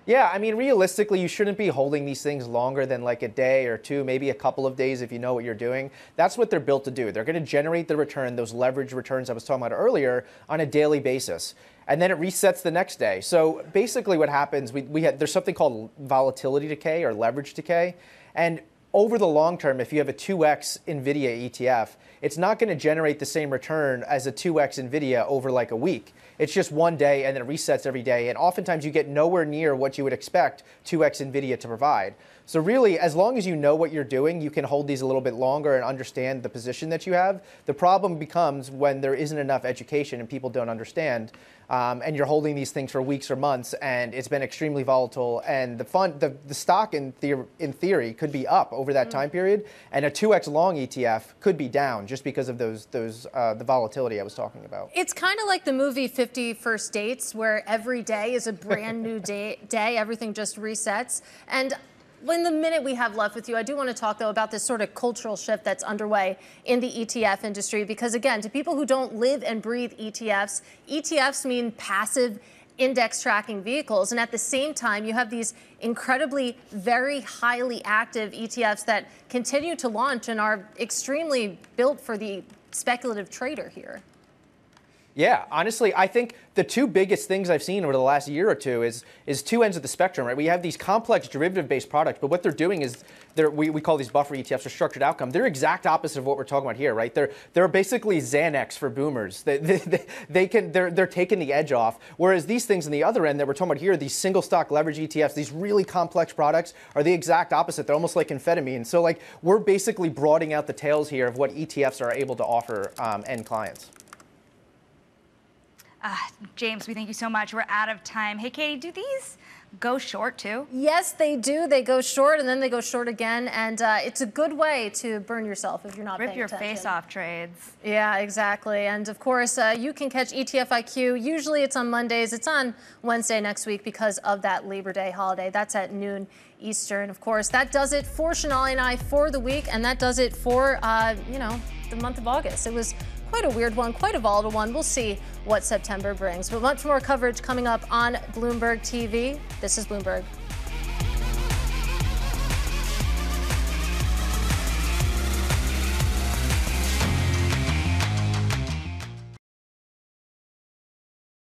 Yeah, I mean, realistically, you shouldn't be holding these things longer than like a day or two, maybe a couple of days if you know what you're doing. That's what they're built to do. They're going to generate the return, those leverage returns I was talking about earlier, on a daily basis. And then it resets the next day. So basically, what happens, we, we had, there's something called volatility decay or leverage decay. And over the long term, if you have a 2x NVIDIA ETF, it's not going to generate the same return as a 2x NVIDIA over like a week. It's just one day and then it resets every day. And oftentimes you get nowhere near what you would expect 2x NVIDIA to provide. So, really, as long as you know what you're doing, you can hold these a little bit longer and understand the position that you have. The problem becomes when there isn't enough education and people don't understand. Um, and you're holding these things for weeks or months, and it's been extremely volatile. And the fund, the, the stock in, the, in theory could be up over that mm. time period, and a 2x long ETF could be down just because of those those uh, the volatility I was talking about. It's kind of like the movie 50 First Dates, where every day is a brand new day, day. Everything just resets, and in the minute we have left with you, I do want to talk, though, about this sort of cultural shift that's underway in the ETF industry. Because, again, to people who don't live and breathe ETFs, ETFs mean passive index tracking vehicles. And at the same time, you have these incredibly, very highly active ETFs that continue to launch and are extremely built for the speculative trader here. Yeah, honestly, I think the two biggest things I've seen over the last year or two is is two ends of the spectrum, right? We have these complex derivative-based products, but what they're doing is they're, we, we call these buffer ETFs or structured outcome. They're exact opposite of what we're talking about here, right? They're they're basically Xanax for boomers. They, they, they, they can they're they're taking the edge off. Whereas these things on the other end that we're talking about here, these single stock leverage ETFs, these really complex products are the exact opposite. They're almost like amphetamine. So like we're basically broadening out the tails here of what ETFs are able to offer um, end clients. Uh, James, we thank you so much. We're out of time. Hey, Katie, do these go short too? Yes, they do. They go short and then they go short again, and uh, it's a good way to burn yourself if you're not Rip your attention. face off trades. Yeah, exactly. And of course, uh, you can catch ETF IQ. Usually it's on Mondays. It's on Wednesday next week because of that Labor Day holiday. That's at noon Eastern. Of course, that does it for Sonali and I for the week, and that does it for, uh, you know, the month of August. It was quite a weird one, quite a volatile one. We'll see what September brings. But much more coverage coming up on Bloomberg TV. This is Bloomberg.